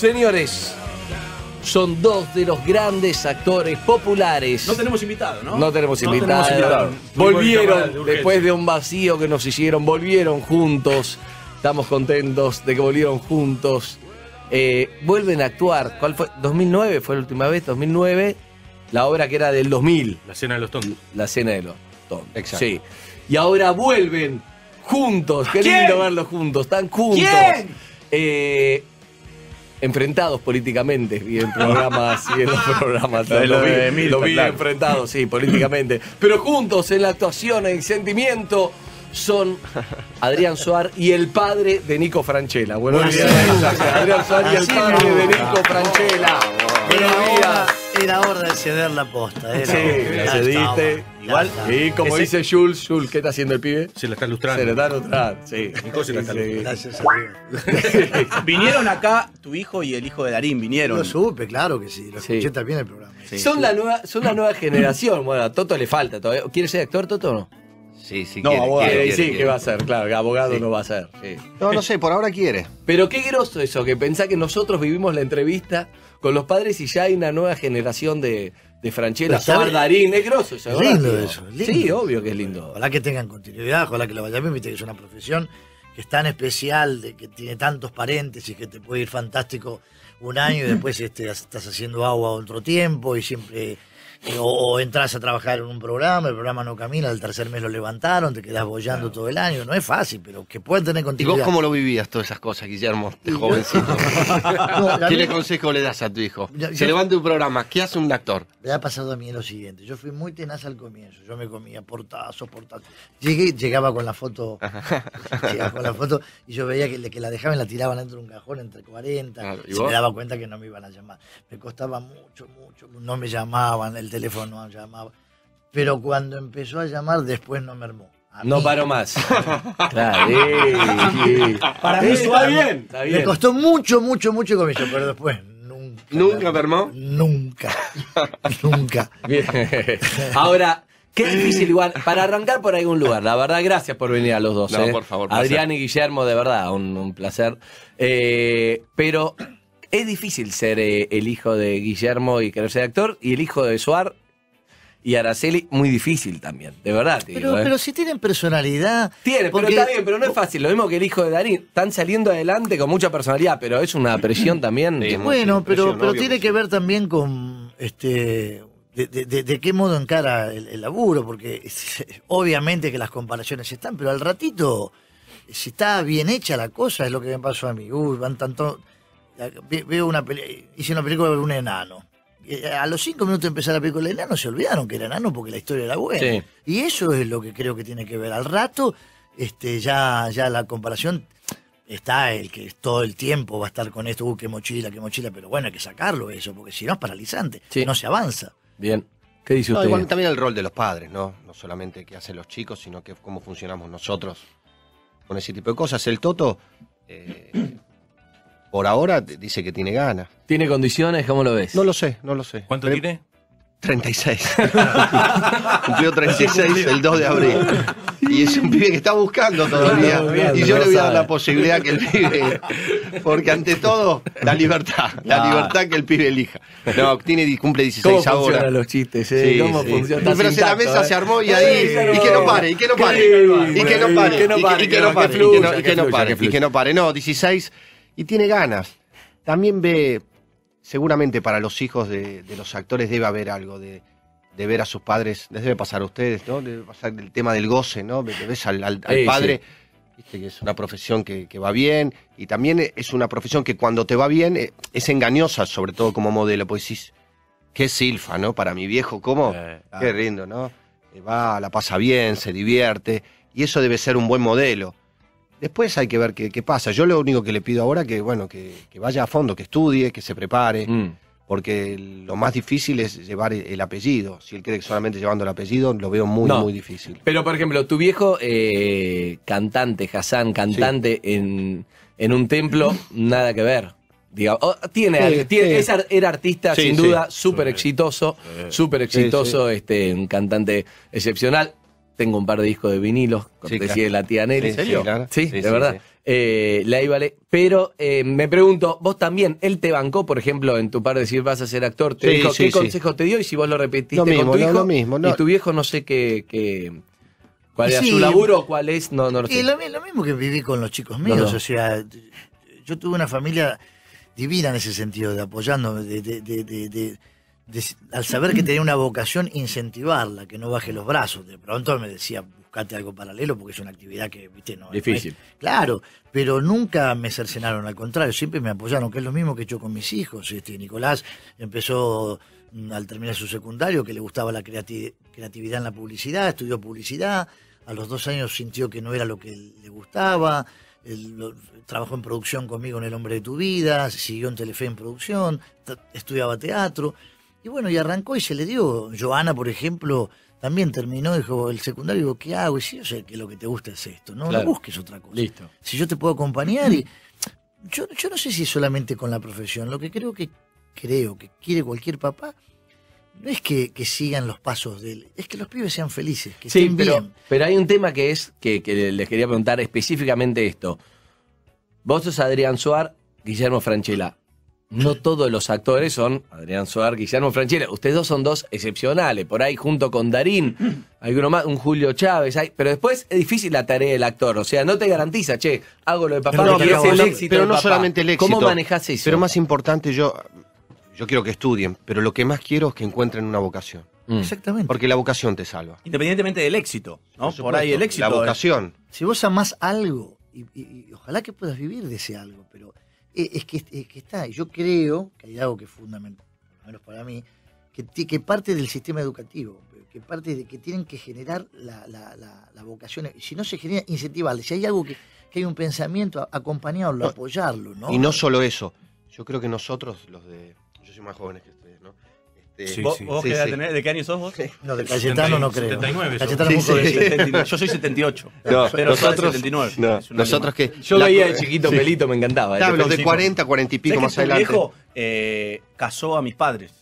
Señores, son dos de los grandes actores populares. No tenemos invitado, ¿no? No tenemos No invitados. tenemos invitado. Volvieron de después de un vacío que nos hicieron, volvieron juntos. Estamos contentos de que volvieron juntos. Eh, vuelven a actuar. ¿Cuál fue? ¿2009 fue la última vez? 2009. La obra que era del 2000. La cena de los tontos. La cena de los tontos. Exacto. Sí. Y ahora vuelven juntos. Qué ¿Quién? lindo verlos juntos. Están juntos. ¿Quién? Eh, enfrentados políticamente y en programas y en los programas lo lo vi, de Milton, lo vi claro. enfrentados sí políticamente pero juntos en la actuación en el sentimiento son Adrián Suar y el padre de Nico Franchella. Buenos días. Adrián Suar y el padre de. Nico Franchella. Buenos días. era hora de ceder la posta. Era Sí, hora. cediste. Igual, y como Ese- dice Jules, Jules, ¿qué está haciendo el pibe? Se la está Se lustrando. le da otra, sí. Nico se la está Sí. Gracias a Dios. Vinieron acá tu hijo y el hijo de Darín, vinieron. Lo supe, claro que sí. Lo Sí. escuché también el programa. Son la nueva, son la nueva generación. Bueno, a Toto le falta todavía. ¿Quiere ser actor, Toto o no? Sí, sí, No, quiere, abogado. quiere, Eh, sí, quiere. que va a ser, claro, que abogado no va a ser. sí. No, no sé, por ahora quiere. Pero qué groso eso, que pensá que nosotros vivimos la entrevista con los padres y ya hay una nueva generación de, de Franchella, Pero está Suar, bien. Darín. Es groso eso, Es ¿verdad, lindo eso, es lindo. Sí, obvio que es lindo. Ojalá que tengan continuidad, ojalá que lo vayan bien, viste que es una profesión que es tan especial, de que tiene tantos paréntesis, que te puede ir fantástico un año y después este, estás haciendo agua otro tiempo y siempre... eh, O, o entras a trabajar en un programa, el programa no camina, al tercer mes lo levantaron, te quedás bollando todo el año. No es fácil, pero que puedan tener ¿Y continuidad. vos cómo lo vivías todas esas cosas, Guillermo, de jovencito? No, ¿Qué le consejo le das a tu hijo? Ya- Se yo- ante un programa, ¿qué hace un actor? Me ha pasado a mí lo siguiente. Yo fui muy tenaz al comienzo. Yo me comía portazos, portazos. Llegué, llegaba con la foto, llegaba con la foto y yo veía que, que la dejaban y la tiraban dentro de un cajón entre 40. Claro, ¿y y se me daba cuenta que no me iban a llamar. Me costaba mucho, mucho. No me llamaban, el teléfono no llamaba. Pero cuando empezó a llamar, después no mermó. A No mí. paró más. claro, sí, sí. Para mí Eh, está bien, está Me costó mucho, mucho, mucho comienzo, pero después nunca. ¿Nunca mermó? Nunca. nunca. Bien. Ahora, qué difícil igual. Para arrancar por algún lugar, la verdad, gracias por venir a los dos. No, ¿eh? por favor, placer. Adrián y Guillermo, de verdad, un, un placer. Eh, pero es difícil ser eh, el hijo de Guillermo y querer ser actor, y el hijo de Suar y Araceli, muy difícil también, de verdad. te Pero, digo, ¿eh? pero si tienen personalidad. Tiene, pero porque- está bien, pero no es fácil. Lo mismo que el hijo de Darín. Están saliendo adelante con mucha personalidad, pero es una presión también. Sí, Bueno, pero, pero tiene que ver también con este de, de- de- de qué modo encara el, el laburo, porque es- obviamente que las comparaciones están, pero al ratito, si está bien hecha la cosa, es lo que me pasó a mí. Uy, van tanto. Ve- Veo una hice una película de un enano. Eh, A los cinco minutos de empezar la película del enano se olvidaron que era enano porque la historia era buena. Sí. Y eso es lo que creo que tiene que ver. Al rato, este, ya, ya la comparación está el que todo el tiempo va a estar con esto, uh, qué mochila, qué mochila, pero bueno, hay que sacarlo eso, porque si no es paralizante, Sí. no se avanza. Bien. ¿Qué dice No, usted? igual también el rol de los padres, ¿no? No solamente qué hacen los chicos, sino que cómo funcionamos nosotros con ese tipo de cosas. El Toto, eh, por ahora, te- dice que tiene ganas. ¿Tiene condiciones? ¿Cómo lo ves? No lo sé, no lo sé. ¿Cuánto Pero- tiene? 36. Cumplió 36 el 2 de abril. Y es un pibe que está buscando todavía. Y yo le voy a dar la posibilidad que el pibe. Porque ante todo, la libertad. La Ah. libertad que el pibe elija. No, tiene, cumple 16 ¿Cómo ahora. funcionan los chistes? eh? Sí, ¿Cómo sí. funciona? Pero si la mesa ¿eh? se armó y ahí. Sí, Y que no pare, y que no pare. Y que no pare. y que no pare, Y que no pare. Y que no pare. No, 16. Y tiene ganas. También ve. Seguramente para los hijos de, de los actores debe haber algo de, de ver a sus padres. Les debe pasar a ustedes, ¿no? Debe pasar el tema del goce, ¿no? Ves al, al- al Sí, padre. Viste que es una profesión que, que va bien y también es una profesión que cuando te va bien eh, es engañosa, sobre todo como modelo, pues decís, qué silfa, ¿no? Para mi viejo, ¿cómo? Eh, Qué rindo, ¿no? Eh, Va, la pasa bien, se divierte, y eso debe ser un buen modelo. Después hay que ver qué, qué pasa. Yo lo único que le pido ahora que, bueno, que, que vaya a fondo, que estudie, que se prepare, Mm. porque lo más difícil es llevar el apellido. Si él cree que solamente llevando el apellido, lo veo muy, No. muy difícil. Pero, por ejemplo, tu viejo eh, cantante, Hassan, cantante en, en un templo, nada que ver. Diga, oh, tiene, Sí, tiene- sí. es ar- era artista, Sí, sin duda, súper Sí. exitoso, súper exitoso, este, un cantante excepcional. Tengo un par de discos de vinilos, cortesía claro. de la tía Nelly. Sí, sí, claro. Sí, Sí, de sí, verdad. sí. Eh, la Íbale. Pero eh, me pregunto, vos también, él te bancó, por ejemplo, en tu par de decir vas a ser actor, te Sí, dijo, sí, ¿qué sí. consejo te dio? Y si vos lo repetiste Lo mismo, con tu no, hijo, lo mismo, no. y tu viejo no sé qué, qué- cuál era Sí. su laburo, cuál es, no, no lo Y sé. lo, mi- lo mismo que viví con los chicos míos, no. o sea, yo tuve una familia divina en ese sentido, de apoyándome, de, de- de- de- de- de- al saber que tenía una vocación, incentivarla, que no baje los brazos. De pronto me decía, buscate algo paralelo, porque es una actividad que, viste, no. Difícil. no es- claro, pero nunca me cercenaron, al contrario, siempre me apoyaron, que es lo mismo que he hecho con mis hijos. Este, Nicolás empezó mm, al terminar su secundario, que le gustaba la creati- creatividad en la publicidad, estudió publicidad, a los dos años sintió que no era lo que le gustaba, él lo- trabajó en producción conmigo en El Hombre de tu Vida, siguió en Telefe en producción, estudiaba teatro, y bueno, y arrancó y se le dio. Joana, por ejemplo, también terminó, dijo, el secundario, digo, ¿qué hago? Y si yo sé que lo que te gusta es esto, no, Claro. no busques otra cosa. Listo. Si yo te puedo acompañar y... Yo, yo no sé si es solamente con la profesión, lo que creo que creo que quiere cualquier papá no es que, que sigan los pasos de él, es que los pibes sean felices, que Sí, estén pero, bien. pero hay un tema que es que, que les quería preguntar específicamente esto. Vos sos Adrián Suar, Guillermo Franchella. No todos los actores son Adrián Suar, Guillermo Franchella. Ustedes dos son dos excepcionales. Por ahí, junto con Darín, hay uno más, un Julio Chávez. hay- pero después es difícil la tarea del actor. O sea, no te garantiza, che, hago lo de papá, No, que pero es el no- éxito pero no papá. solamente el éxito. ¿Cómo manejás eso? Pero más importante, yo, yo quiero que estudien, pero lo que más quiero es que encuentren una vocación. Mm. Exactamente. Porque la vocación te salva. Independientemente del éxito, ¿no? Por Por ahí el éxito. La es- vocación. si vos amás algo, y, y- y ojalá que puedas vivir de ese algo, pero es que, es que está, y yo creo que hay algo que es fundamental, lo menos para mí, que, que parte del sistema educativo, que parte de que tienen que generar la, la, la- la vocación, si no se genera, incentivarle, si hay algo que, que hay un pensamiento, acompañarlo, No, apoyarlo, ¿no? Y no solo eso. Yo creo que nosotros, los de. Yo soy más jóvenes que. Este, Sí, ¿Vos, sí. vos Sí, qué edad sí. tenés? ¿De qué año sos vos? No, de Cayetano no creo. 79 sos. Cayetano es muy Sí, sí. jovencito. 79. Yo soy 78. No, pero nosotros, 79. no, Es un año nosotros que. Yo la- veía de chiquito Sí. pelito, me encantaba. Claro, los de felicito. 40, 40 y pico ¿Sabés más adelante. viejo eh, casó a mis padres?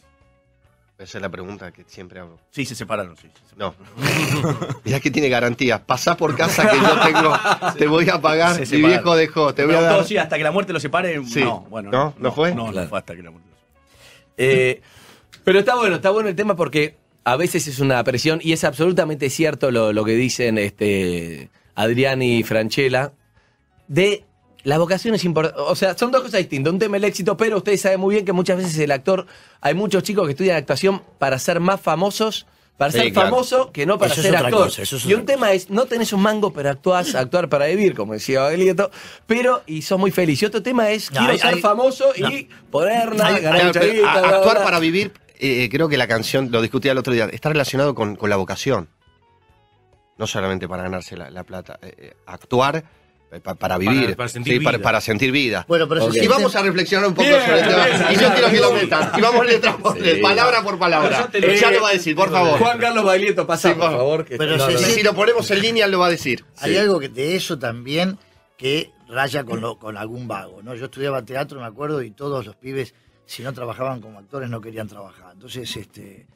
Esa es la pregunta que siempre hago. Sí, se separaron, sí. se No. Mirá que tiene garantía. Pasá por casa que yo tengo. Te voy a pagar. Se Mi viejo dejó. Te voy a dar. no, sí, hasta que la muerte los separe. Sí. No, bueno. ¿No? ¿No fue? No, no Claro. fue hasta que la muerte los separe. Eh, pero está bueno, está bueno el tema porque a veces es una presión y es absolutamente cierto lo, lo que dicen este Adrián y Franchella de la vocación es importante. O sea, son dos cosas distintas. Un tema el éxito, pero ustedes saben muy bien que muchas veces el actor, hay muchos chicos que estudian actuación para ser más famosos. Para Sí, ser claro. famoso que no para Eso ser actor. cosa, eso es y un tema es, no tenés un mango, pero actuás, actuar para vivir, como decía Baglietto, pero y sos muy feliz. Y otro tema es, No, quiero hay- ser hay- famoso no. y poderla, Hay- ganar Claro, mucha pero guita, a- bla, bla, actuar bla. para vivir, eh, creo que la canción, lo discutía el otro día, está relacionado con, con la vocación. No solamente para ganarse la, la plata. eh, eh, actuar eh, pa- para vivir. para sentir Sí, para, vida. para sentir vida. Bueno, pero Y vamos a reflexionar un poco Bien, sobre el tema. Y yo quiero que lo metan. Y vamos letra por Sí. letra, palabra por palabra. Lo- ya lo va a decir, por favor. Juan Carlos Baglietto, pasa, Sí, por favor. que- Pero no, no, Si lo ponemos en línea, lo va a decir. Hay Sí. algo que de eso también que raya con, lo- con algún vago, ¿no? Yo estudiaba teatro, me acuerdo, y todos los pibes, si no trabajaban como actores, no querían trabajar. Entonces, este,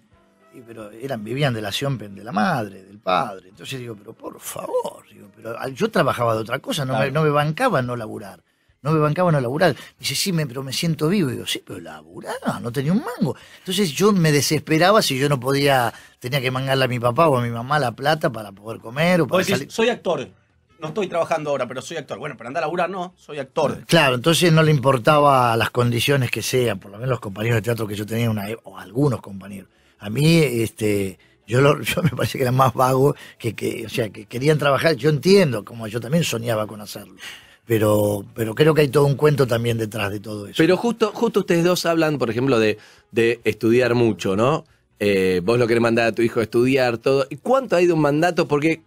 y- pero eran, vivían de la siompen de la madre, del padre. Entonces digo, pero por favor, digo, pero yo trabajaba de otra cosa, no, me, no me bancaba no laburar. No me bancaba no laburar. Dice, sí, me, pero me siento vivo. Y digo, sí, pero laburar, no tenía un mango. Entonces yo me desesperaba si yo no podía, tenía que mangarle a mi papá o a mi mamá la plata para poder comer o para salir. soy actor. No estoy trabajando ahora, pero soy actor. Bueno, para andar a laburar no, soy actor. Claro, entonces no le importaba las condiciones que sean, por lo menos los compañeros de teatro que yo tenía, una, e- o algunos compañeros. A mí, este, yo, lo- yo me parece que eran más vagos, que, que, o sea, que querían trabajar. Yo entiendo, como yo también soñaba con hacerlo. Pero, pero creo que hay todo un cuento también detrás de todo eso. Pero justo, justo ustedes dos hablan, por ejemplo, de, de estudiar mucho, ¿no? Eh, vos lo querés mandar a tu hijo a estudiar, todo. ¿Y cuánto hay de un mandato? Porque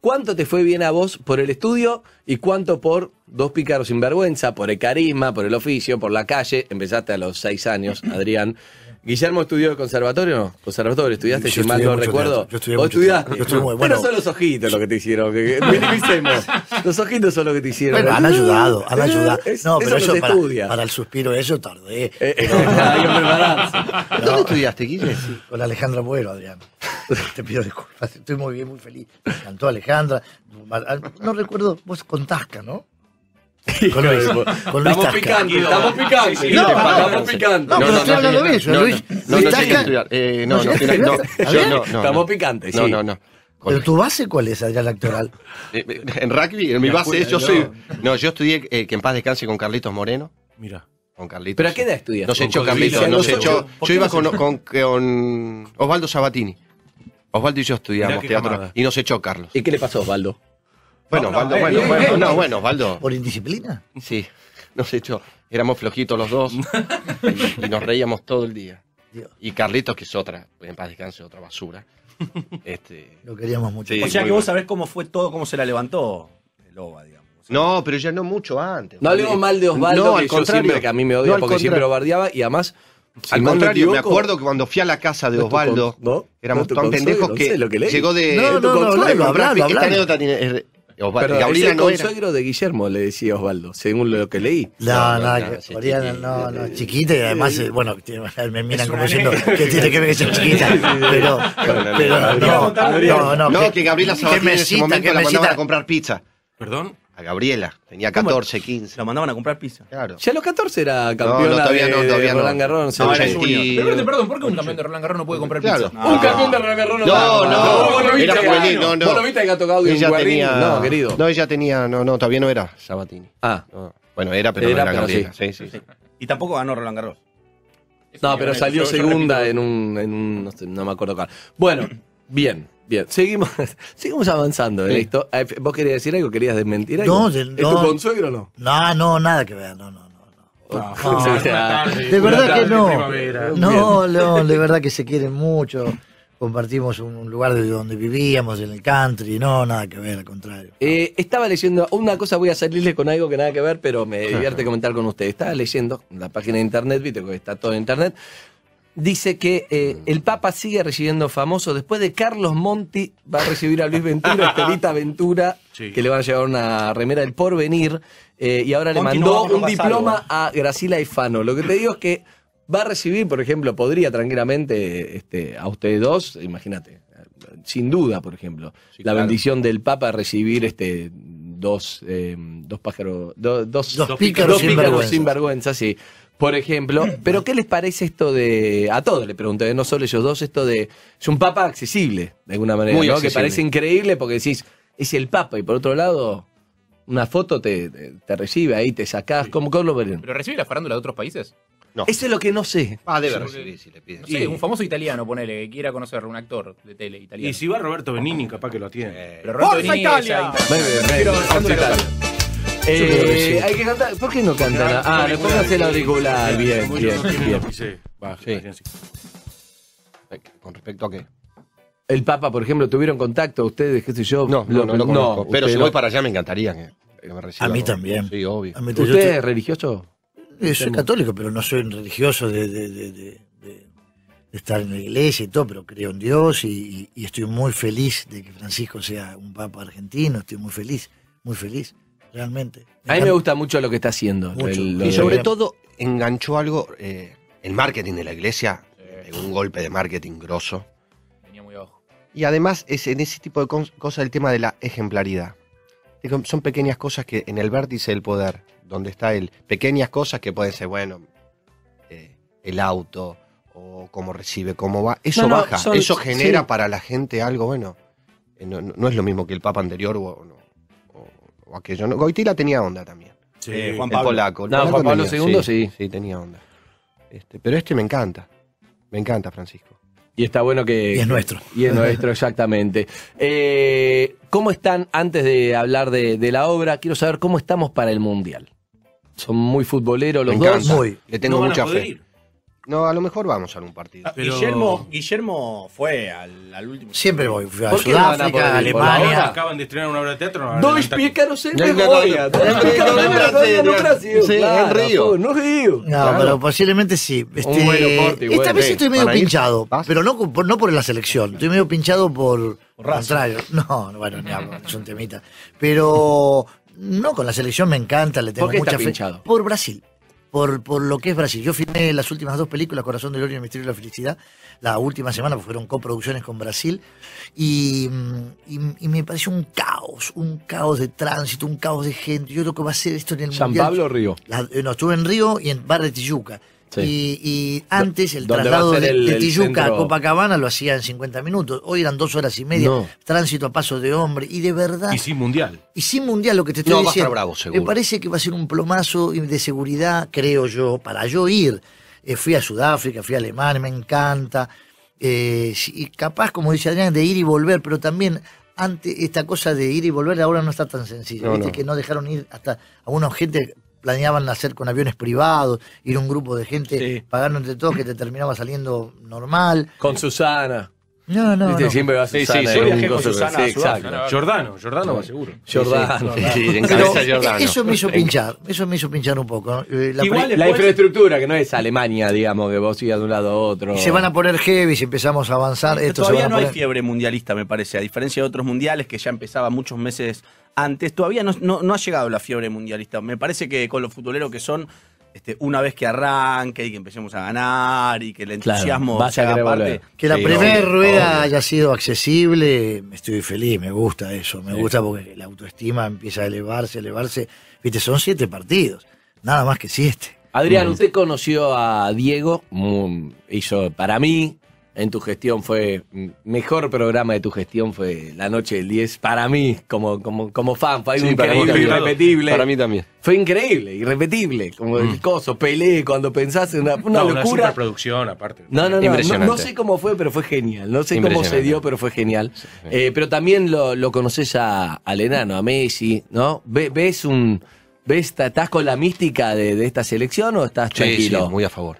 ¿cuánto te fue bien a vos por el estudio y cuánto por dos pícaros sinvergüenza, por el carisma, por el oficio, por la calle? Empezaste a los seis años, Adrián. Guillermo estudió conservatorio, ¿no? Conservatorio, estudiaste, Yo si mal no recuerdo. teatro, yo estudié ¿Vos mucho estudiaste? teatro, yo estudié muy- Pero bueno. son los ojitos lo que te hicieron. Que, que- minimicemos. los ojitos son lo que te hicieron. Bueno, han ayudado, han Eh, ayudado. es- no, pero eso para, estudia. para el suspiro eso tardé. Eh, eh, hay que prepararse. ¿Dónde estudiaste, Guille? Con Alejandra Buero, Adrián. Te pido disculpas, estoy muy bien, muy feliz. Me cantó Alejandra. No recuerdo, vos con Tasca, ¿no? Con Luis, con Luis Estamos picantes, estamos picantes. Sí, sí, No, estamos no, picantes. No, pero estoy hablando de eso, no, Luis. no, Luis no, no llegué a Tasca- estudiar. ¿No no, no, llegaste a no, estudiar? yo ¿A ver? no, no, Estamos picantes, No, sí. no, no. ¿Pero tu base cuál es allá electoral? eh, eh, en rugby, en mi base, yo soy. No, yo estudié eh, que en paz descanse con Carlitos Moreno. Mira. Con Carlitos. ¿Pero a qué edad estudias? Nos echó Carlitos, nos echó. ¿Por Yo iba con, echó? con, con Osvaldo Sabatini. Osvaldo y yo estudiamos teatro. Y nos echó Carlos. ¿Y qué le pasó, Osvaldo? Bueno, No, no, Osvaldo, eh, bueno, eh, bueno, eh, no, bueno, Osvaldo. ¿Por indisciplina? Sí, nos echó. Éramos flojitos los dos. y, y nos reíamos todo el día. Dios, Y Carlitos, que es otra, en paz descanse, otra basura. Este. lo queríamos mucho. Sí. O sea que vos sabés cómo fue todo, cómo se la levantó el OVA, digamos. O sea, No, pero ya no mucho antes. No hablemos mal de Osvaldo, No, que al yo contrario. siempre, que a mí me odia No, al porque siempre lo bardeaba y además. si Al no contrario, me acuerdo que cuando fui a la casa de no Osvaldo, con- ¿no? éramos No tan consuelo, pendejos no que, sé lo que llegó de. No, no, no, Esta anécdota es- Osvaldo, es Gabriela el no era. consuegro de Guillermo, le decía Osvaldo, según lo que leí. No, No, no, no, chiquita. no, no, chiquita y además, eh, bueno, me miran Es como diciendo que tiene que ver que sea chiquita, pero, pero no, no, no, No, que Gabriela Sabatini en ese momento que la mandaban a comprar pizza. ¿Perdón? A Gabriela. Tenía ¿Cómo? 14, 15. La mandaban a comprar pizza. Claro. Ya a los 14 era No, campeona no, todavía de, no, de todavía no. Roland Garros. no. No, era perdón, perdón, ¿por qué un campeón de Roland Garros no puede comprar Claro. pizza? Un campeón de Roland Garros No, no, vos lo viste era juvenil, no, no. Vos lo viste que ha tocado de un Ella tenía. No, querido. No, ella tenía. No, no, todavía no era Sabatini. Ah, No. Bueno, era, pero Era, no era pero Gabriela. Sí, sí, sí. Y tampoco ganó Roland Garros. no, pero salió segunda en un, en un no, sé, no me acuerdo cuál. Bueno, bien, bien. Seguimos, seguimos avanzando en Sí. esto. Eh, ¿Vos querías decir algo? ¿Querías desmentir algo? No, de- ¿Es tu no. consuegro o no? No, no, nada que ver, no, no, no. no. Ah, o sea, De verdad que no. No, no, de verdad que se quieren mucho. Compartimos un, un lugar de donde vivíamos, en el country. No, nada que ver, al contrario. Eh, estaba leyendo, una cosa voy a salirle con algo que nada que ver, pero me divierte comentar con ustedes. Estaba leyendo la página de internet, viste que está todo en internet. Dice que eh, el Papa sigue recibiendo famosos. Después de Carlos Monti, va a recibir a Luis Ventura, Estelita Ventura, Sí. que le van a llevar una remera del porvenir. eh, y ahora le Monti, mandó un diploma algo. a Graciela Ifano. Lo que te digo es que va a recibir, por ejemplo, podría tranquilamente este, a ustedes dos, imagínate, sin duda, por ejemplo, Sí, la claro. bendición del Papa recibir este dos, eh, dos pájaros, do- dos, Dos dos pícaros sin vergüenza. sin vergüenza, sí. Por ejemplo, pero ¿qué les parece esto de, a todos le pregunté, no solo ellos dos, esto de, es un papa accesible, de alguna manera, Muy ¿no? Que parece increíble porque decís, es el papa, y por otro lado, una foto te, te, te recibe ahí, te sacás, ¿cómo, cómo lo ven? ¿Pero recibe la farándula de otros países? No. Eso es lo que no sé. Ah, debe Sí, recibir si le piden. No sé, un famoso italiano, ponele, que quiera conocer un actor de tele italiano. Y si va Roberto Benini, capaz que lo tiene. Eh, Pero Roberto ¡Forza Benigni, Italia! farándula Italia. Eh, hay que cantar, ¿por qué no cantan? Ah, le pónganse el auricular, bien, bien, bien, bien. Sí, va, Sí. hacían así. ¿Con respecto a qué? El Papa, por ejemplo, ¿tuvieron contacto ustedes, qué sé yo? No, no, no lo conozco. pero si voy para allá me encantaría que, que me reciban. A mí también. Sí, obvio. A mí yo ¿Usted estoy- es religioso? Eh, soy católico, pero no soy un religioso de, de- de- de- de- de estar en la iglesia y todo, pero creo en Dios y estoy muy feliz de que Francisco sea un papa argentino. Estoy muy feliz, muy feliz, realmente. A mí me gusta mucho lo que está haciendo. Mucho. el- lo Y de- sobre todo enganchó algo, eh, el marketing de la iglesia, pegó un golpe de marketing grosso. Venía muy abajo. Y además es en ese tipo de cos- cosas el tema de la ejemplaridad. Son pequeñas cosas que en el vértice del poder, donde está él, pequeñas cosas que pueden ser, bueno, eh, el auto o cómo recibe, cómo va, eso No, no, baja, son- eso genera sí. para la gente algo, bueno, eh, no, no- no es lo mismo que el papa anterior o, o- aquello. ¿no? Goitila tenía onda también. Sí. Eh, Juan El Pablo. polaco. el No, polaco Juan Pablo tenía- II sí. Sí, tenía onda. Este, pero este me encanta. Me encanta, Francisco. Y está bueno que. Y es nuestro. Y es nuestro, exactamente. Eh, ¿Cómo están, antes de hablar de, de la obra, quiero saber cómo estamos para el Mundial? Son muy futboleros los me dos. encanta. Muy. Le tengo ¿No mucha fe. No, a lo mejor vamos a un partido. Ah, Pero- Guillermo, Guillermo fue al, al último. Siempre voy. Fui a ¿Por qué no a Sudáfrica, Ahora Alemania. acaban de estrenar una obra de teatro. no a adelantar. pícaros No, no, no, no. Dois No, pícaros no, en no, no, Río. No Río. No, Claro. pero posiblemente sí. Este, esta bueno. vez estoy medio ¿van a pinchado, pero no, por- no por la selección. Estoy medio pinchado por, contrario. No, bueno, ni hablo, es un temita. Pero no, con la selección me encanta, le tengo ¿Por qué mucha está fe. pinchado? Por Brasil. Por, por lo que es Brasil. Yo filmé las últimas dos películas, Corazón del Oro y El Misterio de la Felicidad, la última semana, porque fueron coproducciones con Brasil, y, mm, y- y me pareció un caos, un caos de tránsito, un caos de gente. Yo creo que va a ser esto en el San Mundial. Pablo o Río. La- eh, no, estuve en Río y en Bar de Tijuca. Sí. Y, y antes el traslado de, el- de Tijuca centro- a Copacabana lo hacía en 50 minutos. Hoy eran dos horas y media. No. Tránsito a paso de hombre. Y de verdad. Y sin mundial. Y sin mundial, lo que te estoy No, va a estar diciendo. bravo, seguro. Me parece que va a ser un plomazo de seguridad, creo yo, para yo ir. Eh, fui a Sudáfrica, fui a Alemania, me encanta. Eh, y capaz, como dice Adrián, de ir y volver, pero también ante esta cosa de ir y volver ahora no está tan sencillo. No, Viste no. que no dejaron ir hasta a una gente planeaban hacer con aviones privados, ir un grupo de gente Sí. pagando entre todos que te terminaba saliendo normal. Con Susana. No, no, Viste, no. Siempre va Sí, Susana. sí, yo en un viajé con coso- Susana sí, a exacto. Jordano, Jordano va seguro. Jordano. Sí, en cabeza Giordano. eso me hizo pinchar, eso me hizo pinchar un poco. ¿no? Eh, la Igual La infraestructura, que no es Alemania, digamos, que vos sigas de un lado a otro. Y se van a poner heavy si empezamos a avanzar. Esto se todavía van a no hay fiebre mundialista, me parece, a diferencia de otros mundiales que ya empezaba muchos meses antes. Todavía no, no- no ha llegado la fiebre mundialista. Me parece que con los futboleros que son, este, una vez que arranque y que empecemos a ganar y que el Claro, entusiasmo a se haga querer parte. volver. Que la Sí, primera obvio, rueda obvio. haya sido accesible, estoy feliz, me gusta eso, me gusta porque la autoestima empieza a elevarse, elevarse. Viste, son siete partidos, nada más que siete. Adrián, usted conoció a Diego, hizo para mí, en tu gestión fue, mm, mejor programa de tu gestión fue La Noche del 10, para mí, como, como, como fan, fue algo Sí, increíble, irrepetible. Para mí también. Fue increíble, irrepetible, como el coso, Pelé, cuando pensás en una, una No, una locura. superproducción aparte. No, no, no, no, Impresionante. no sé cómo fue, pero fue genial. No sé cómo se dio, pero fue genial. Eh, pero también lo, lo conoces a, al enano, a Messi, ¿no? Ve- ¿Ves un... ¿Ves, estás con la mística de, de esta selección o estás Sí, tranquilo? sí, muy a favor.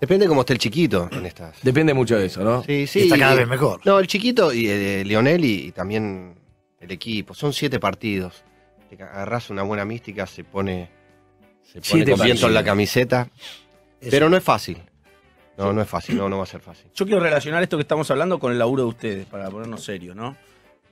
Depende cómo esté el chiquito en estas. Depende mucho de eso, ¿no? Sí, sí. Está cada y- vez mejor. No, el chiquito y eh, Lionel y, y también el equipo. Son siete partidos. Te agarras una buena mística, se pone, se pone Siete con viento en la camiseta. Eso. Pero no es fácil. No, no es fácil. No, no va a ser fácil. Yo quiero relacionar esto que estamos hablando con el laburo de ustedes, para ponernos serios, ¿no?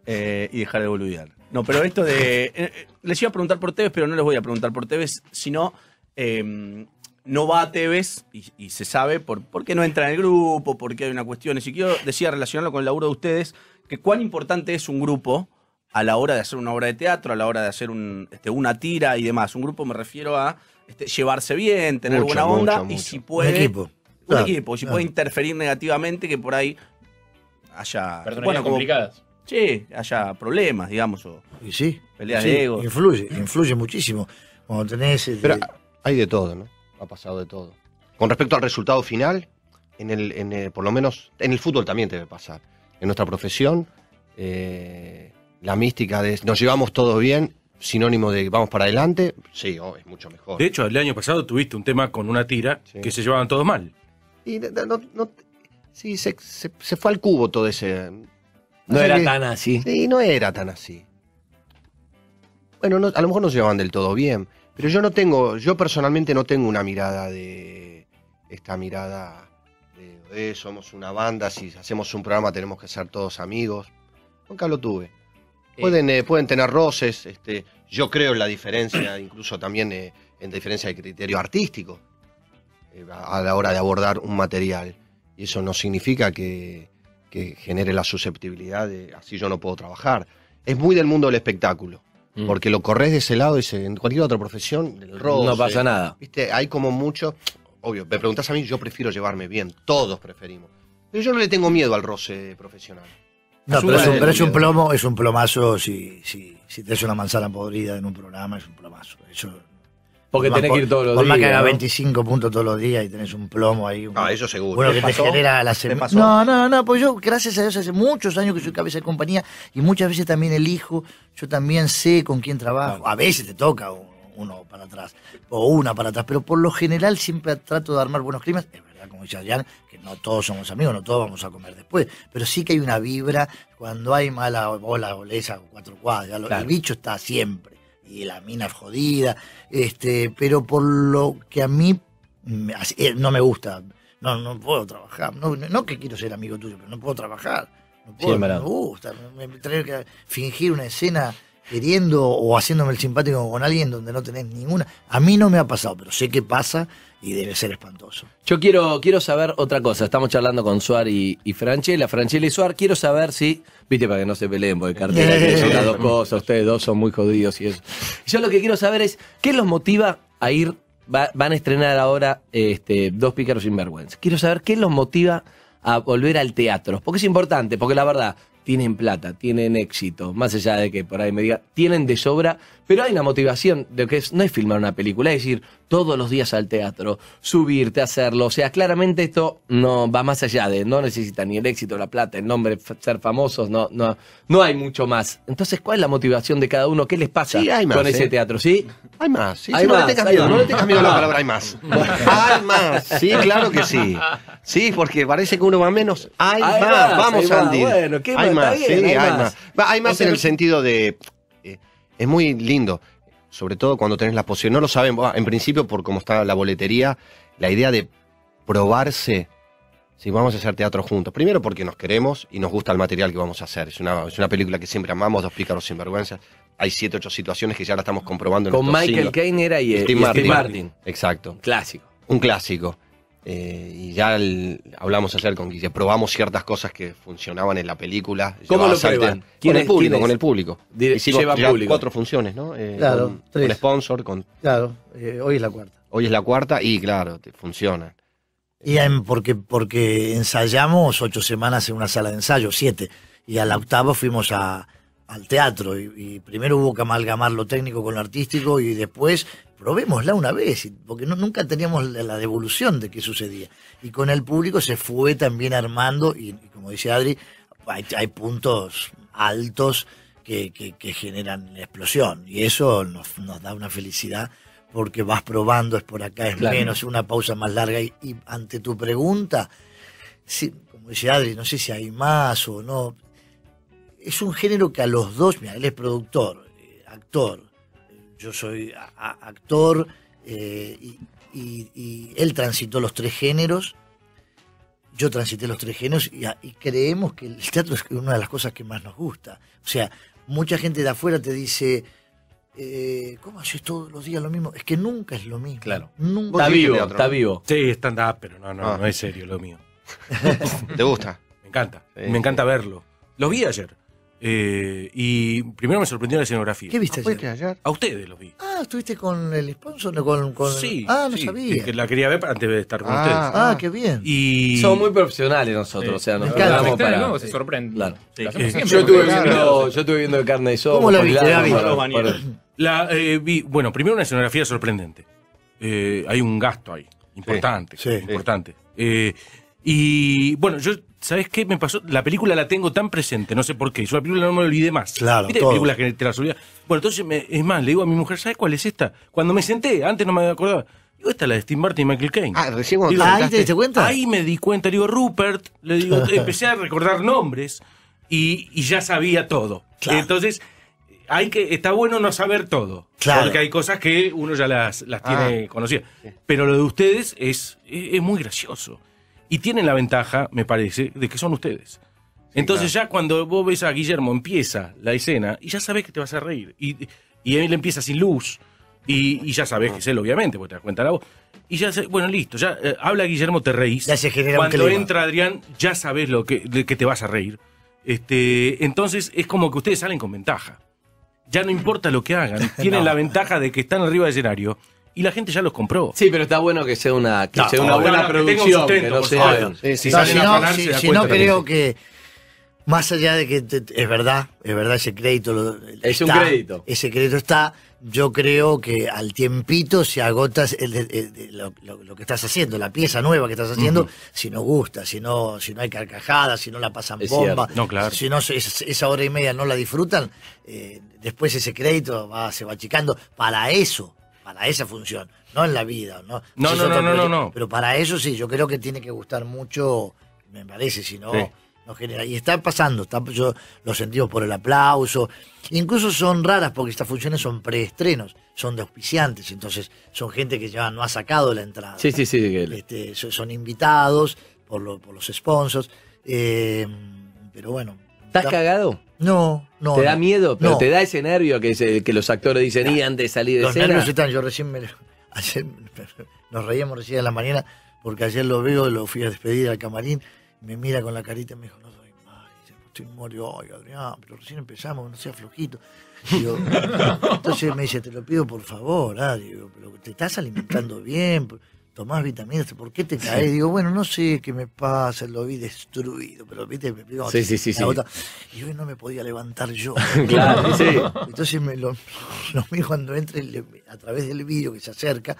Eh, y dejar de boludear. No, pero esto de. eh, eh, les iba a preguntar por Tevez, pero no les voy a preguntar por Tevez, sino. eh, no va a Tevez y, y se sabe por, por qué no entra en el grupo, por qué hay una cuestión. Y si quiero, decía, relacionarlo con el laburo de ustedes, que cuán importante es un grupo a la hora de hacer una obra de teatro, a la hora de hacer un, este, una tira y demás. Un grupo me refiero a este, llevarse bien, tener Mucho, buena onda mucho, y si puede. Un equipo. Un Claro, equipo, y si claro. puede interferir negativamente, que por ahí haya. Como- complicadas. Sí, haya problemas, digamos, o Y sí, peleas sí, de ego. influye, influye muchísimo. Cuando tenés... eh, Pero de- hay de todo, ¿no? Ha pasado de todo. Con respecto al resultado final, en el, en el- por lo menos en el fútbol también debe pasar. En nuestra profesión, eh, la mística de nos llevamos todos bien, sinónimo de vamos para adelante, sí, oh, es mucho mejor. De hecho, el año pasado tuviste un tema con una tira Sí. que se llevaban todos mal. Y no- no- no- sí, se, se- se fue al cubo todo ese. No era tan así. Sí, no era tan así. Bueno, no- a lo mejor no se llevaban del todo bien, pero yo no tengo, yo personalmente no tengo una mirada de esta mirada de, eh, somos una banda, si hacemos un programa tenemos que ser todos amigos. Nunca lo tuve. Pueden, eh, pueden tener roces, este, yo creo en la diferencia, incluso también eh, en diferencia de criterio artístico eh, a a la hora de abordar un material. Y eso no significa que, que genere la susceptibilidad de así yo no puedo trabajar. Es muy del mundo del espectáculo. Mm. Porque lo corres de ese lado y se- en cualquier otra profesión, el roce, No pasa nada. Viste, hay como mucho. Obvio, me preguntas a mí, yo prefiero llevarme bien. Todos preferimos. Pero yo no le tengo miedo al roce profesional. No, Es pero, es un, pero es un plomo, es un plomazo si, si, si tenés una manzana podrida en un programa, es un plomazo. Eso, Porque por tenés que ir todos los por días. más que haga ¿no? 25 puntos todos los días y tenés un plomo ahí. un- Ah, eso seguro. Bueno, ¿Te que te pasó? genera la ¿Te semana. No, no, no, pues yo, gracias a Dios, hace muchos años que soy cabeza de compañía y muchas veces también elijo, yo también sé con quién trabajo. A veces te toca uno para atrás o una para atrás, pero por lo general siempre trato de armar buenos climas. Es verdad, como dice Adrián, que no todos somos amigos, no todos vamos a comer después, pero sí que hay una vibra cuando hay mala bola, olesa o cuatro cuadras. ya lo- Claro. El bicho está siempre y la mina jodida, este, pero por lo que a mí eh, no me gusta, no, no puedo trabajar, no, no, que quiero ser amigo tuyo, pero no puedo trabajar, no puedo, no me gusta, me, me- tener que fingir una escena queriendo o haciéndome el simpático con alguien donde no tenés ninguna. A mí no me ha pasado, pero sé que pasa y debe ser espantoso. Yo quiero, quiero saber otra cosa. Estamos charlando con Suar y, y Franchella. Franchella y Suar, quiero saber si. Viste, para que no se peleen, porque cartera que son las dos cosas. Ustedes dos son muy jodidos y eso. Yo lo que quiero saber es: ¿qué los motiva a ir? va- van a estrenar ahora este, Dos Pícaros sin Vergüenza. Quiero saber qué los motiva a volver al teatro. Porque es importante, porque la verdad. Tienen plata, tienen éxito, más allá de que por ahí me diga, tienen de sobra, pero hay una motivación de que es, no es filmar una película, es ir todos los días al teatro, subirte, hacerlo. O sea, claramente esto no va más allá de, no necesita ni el éxito, la plata, el nombre, ser famosos, no, no, no hay mucho más. Entonces, ¿cuál es la motivación de cada uno? ¿Qué les pasa Sí, hay más, con ese ¿eh? teatro? ¿Sí? Hay más, sí, Hay no más, le tengas hay miedo, más. no le tengas miedo a la palabra hay más. Hay más, sí, claro que sí. Sí, porque parece que uno va menos. Hay, Hay más, más, vamos hay más. Andy. Bueno, ¿qué hay más? más, sí, hay hay más. más. Va, hay más en el sentido de es muy lindo, sobre todo cuando tenés la posibilidad, no lo saben, en principio por cómo está la boletería, la idea de probarse si vamos a hacer teatro juntos. Primero porque nos queremos y nos gusta el material que vamos a hacer. Es una, es una película que siempre amamos, Dos pícaros sin vergüenza. Hay siete, ocho situaciones que ya la estamos comprobando en Con Michael. Caine era y, Y y Steve Steve Martin. Martin. Exacto. Clásico. Un clásico. Eh, y ya el- hablamos ayer con Guille, probamos ciertas cosas que funcionaban en la película. ¿Cómo lo prueban? teatro. ¿Quién Con el público, es? con el público. Hicimos público. cuatro funciones, ¿no? Eh, Claro, con, tres. con sponsor, con, Claro, eh, hoy es la cuarta. hoy es la cuarta y claro, te, funcionan. Y porque, porque ensayamos ocho semanas en una sala de ensayo, siete. Y a la octava fuimos a, al teatro. Y, y primero hubo que amalgamar lo técnico con lo artístico y después probémosla una vez, porque no- nunca teníamos la, devolución de qué sucedía. Y con el público se fue también armando, y, y como dice Adri, hay, hay puntos altos que, que- que generan la explosión. Y eso nos, nos da una felicidad porque vas probando, es por acá, es Claro. menos, una pausa más larga. Y, y ante tu pregunta, sí, como dice Adri, no sé si hay más o no. Es un género que a los dos, mira, él es productor, eh, actor, yo soy a- a- actor, eh, y, y- y él transitó los tres géneros, yo transité los tres géneros y, creemos que el teatro es una de las cosas que más nos gusta. O sea, mucha gente de afuera te dice, eh, ¿cómo haces todos los días lo mismo? Es que nunca es lo mismo. Claro. Nunca. Está vivo, teatro, está ¿no? vivo. Sí, stand-up, pero no, no, Ah. no es serio lo mío. ¿Te gusta? Me encanta. Sí, me encanta sí. verlo. Lo vi ayer. Eh, y primero me sorprendió la escenografía. ¿Qué viste Ah, ¿fuiste ayer? ayer? A ustedes los vi. Ah, ¿estuviste con el sponsor? No, Con, con... Sí. Ah, no sí, sabía. Que la quería ver antes de estar con Ah. ustedes. Ah, qué bien. Y. Somos muy profesionales nosotros, Sí. o sea, nos de para- se sorprende. Claro. Sí, eh, Yo estuve viendo, yo estuve viendo carne de sopa. ¿Cómo la viste, La, eh, vi, bueno, primero una escenografía sorprendente. Eh, hay un gasto ahí, importante, Sí, sí. importante. Y bueno, yo, ¿sabes qué me pasó? La película la tengo tan presente, no sé por qué. Yo la película no me olvidé más. Claro, ¿Viste todo. películas que te las olvidas? Bueno, entonces, me- es más, le digo a mi mujer, ¿sabes cuál es esta? Cuando me senté, antes no me acordaba. Digo, esta es la de Steve Martin y Michael Caine. Ah, recién cuando Digo, Ah, ¿ahí te diste cuenta? Ahí me di cuenta, le digo, Rupert, le digo, empecé a recordar nombres y, y ya sabía todo. Claro. Entonces, hay que, está bueno no saber todo. Claro. Porque hay cosas que uno ya las, las tiene Ah. conocidas. Pero lo de ustedes es, es, es muy gracioso. Y tienen la ventaja, me parece, de que son ustedes. Entonces ya cuando vos ves a Guillermo empieza la escena y ya sabes que te vas a reír. Y, y él empieza sin luz. Y, y ya sabes que es él, obviamente, porque te das cuenta la voz. Y ya, bueno, listo, ya eh, habla Guillermo, te reís. Ya se genera Cuando entra Adrián, ya sabes lo que, de que te vas a reír. Este, entonces es como que ustedes salen con ventaja. Ya no importa lo que hagan, tienen No. la ventaja de que están arriba del escenario y la gente ya los compró. Sí, pero está bueno que sea una, que No, sea una no, buena no, que tenga un producción, sustento, que sea. sí, Si No, si si- creo que, más allá de que te- te- es verdad, es verdad ese crédito. lo- Es un crédito. Ese crédito está. Yo creo que al tiempito se agota el- el- el- lo, lo- lo que estás haciendo, la pieza nueva que estás haciendo, si no gusta, si no, si no hay carcajadas, si no la pasan Es bomba, cierto. No, claro. si no esa hora y media no la disfrutan, eh, después ese crédito va, se va achicando para eso, para esa función, no en la vida. No, No, no, no, no. Pero para eso sí, yo creo que tiene que gustar mucho, me parece, si no, Sí. no genera. Y está pasando, está, yo lo sentimos por el aplauso. Incluso son raras porque estas funciones son preestrenos, son de auspiciantes, entonces son gente que ya no ha sacado la entrada. Sí, sí, sí. Este, so- son invitados por, lo- por los sponsors. eh, pero bueno. ¿Estás está- cagado? No, no. ¿Te da no. miedo? Pero No. te da ese nervio que, se- que los actores dicen, y antes de salir de Los escena. nervios están, yo recién me, ayer nos reíamos recién en la mañana porque ayer lo veo, lo fui a despedir al camarín, me mira con la carita y me dijo, no doy más, dice, estoy muerto, ay Adrián, pero recién empezamos, no sea flojito. Digo, entonces me dice, te lo pido por favor, ah, digo, pero te estás alimentando bien, tomás vitaminas, ¿por qué te caes? Digo, bueno, no sé qué me pasa, lo vi destruido, pero viste, me pegó Sí, sí, sí, sí. y hoy no me podía levantar yo. Claro, sí. Entonces me lo, lo miro cuando entra a través del vídeo que se acerca.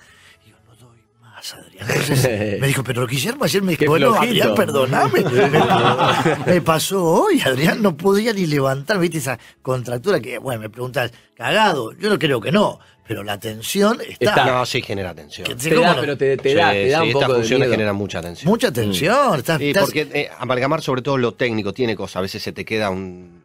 no Adrián. Entonces me dijo, pero Guillermo ayer me dijo, bueno, flojito. Adrián, perdoname. Me, me pasó hoy, Adrián no podía ni levantar, viste esa contractura que, bueno, me preguntas, cagado. Yo no creo que no, pero la tensión está. Está. No, sí genera tensión. Que- Te ¿cómo da, pero te, te Sí, da, te da sí, un estas poco de funciones generan mucha tensión. Mucha tensión. Estás, Sí, estás- porque eh, amalgamar sobre todo lo técnico tiene cosas. A veces se te queda un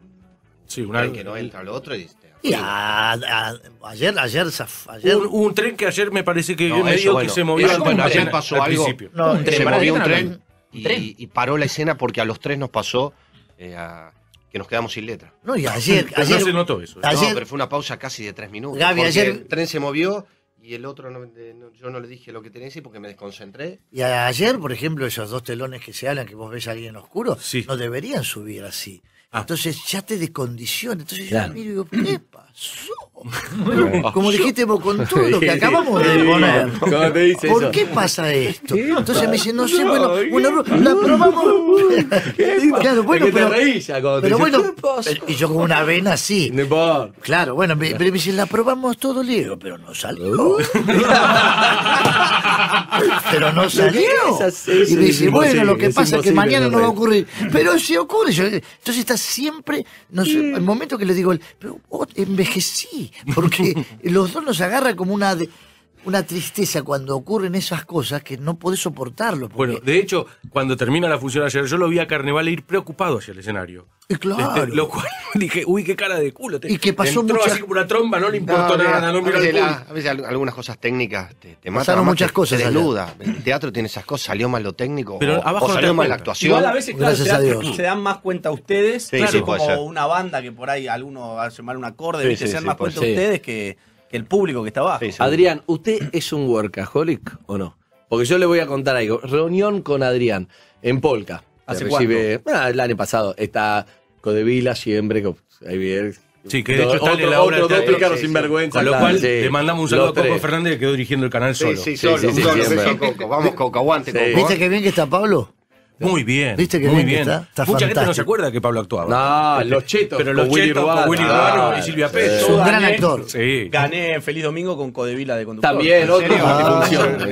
Sí, una- tren que no entra al otro y y a- a- ayer, ayer, ayer un, un tren que ayer me parece que No, medio eso, que bueno, se movió eso, bueno, ayer pasó al algo. principio. no, Un tren, se movió un tren Un tren. y, y paró la escena porque a los tres nos pasó eh, a- que nos quedamos sin letra. no, y ayer, Pero ayer no se notó eso. ¿eh? Ayer- no, pero fue una pausa casi de tres minutos. Gaby, ayer- el tren se movió y el otro, no- de- no- yo no le dije lo que tenía que decir porque me desconcentré. Y ayer, por ejemplo, esos dos telones que se hablan, que vos ves a alguien oscuro, Sí. no deberían subir así. Ah. Entonces ya te descondiciona. Entonces Claro. yo miro y digo, ¿qué como dijiste vos, con todo lo que acabamos de poner, ¿Cómo te dice ¿por eso? qué pasa esto? Entonces me dice, no sé, bueno, bueno, la probamos. claro, bueno, pero, pero bueno, y yo con una vena así. Claro, bueno, me- pero me dice, la probamos todo, digo, pero no salió. pero no salió. y me dice, bueno, lo que pasa es que mañana no va a ocurrir. Pero si ocurre, entonces está siempre, no sé, el momento que le digo, pero vos envejecí, porque los dos nos agarra como una, de- una tristeza cuando ocurren esas cosas que no podés soportarlo. porque- Bueno, de hecho, cuando termina la función ayer, yo lo vi a Carnaval ir preocupado hacia el escenario. Y claro. Este, lo cual dije, uy, qué cara de culo. Te- Y que pasó entró muchas- así como una tromba, no le importó No, no, nada, no a, miró el veces culo. la- a veces al- algunas cosas técnicas te, te matan. Pasaron muchas te- cosas Te desnuda. El teatro tiene esas cosas. Salió mal lo técnico. Pero o, abajo salió mal la actuación. Igual a veces, claro, Gracias se, a dan- Dios. se dan más cuenta ustedes, Sí, claro, sí, como una banda que por ahí alguno hace mal un acorde, Sí, ¿viste? sí, se dan sí, más cuenta ustedes que, que el público que está abajo. Adrián, ¿usted es un workaholic o no? Porque yo le voy a contar algo. Reunión con Adrián en Polka. ¿Hace recibe, ah, el año pasado. Está Codevila siempre. Ahí viene. Sí, que de hecho está en otro, la obra otro, Sí, sí. sinvergüenza. Con lo cual, sí. le mandamos un saludo a Coco. Fernández que quedó dirigiendo el canal Sí, solo. sí, Sí, solo, sí, sí, solo. siempre. Beso, Coco. Vamos, Coco, aguante, Sí. Coco. ¿Viste qué bien que está Pablo? Muy bien. ¿Viste qué muy bien que bien. está? Está Mucha gente no se acuerda que Pablo actuaba. No, los chetos. Pero los Willy chetos con Willy Ah, Ruano y Silvia. Pérez. Es un gran gané- actor. Sí. Gané Feliz Domingo con Codevila de conductor. También, ¿En otro Ah,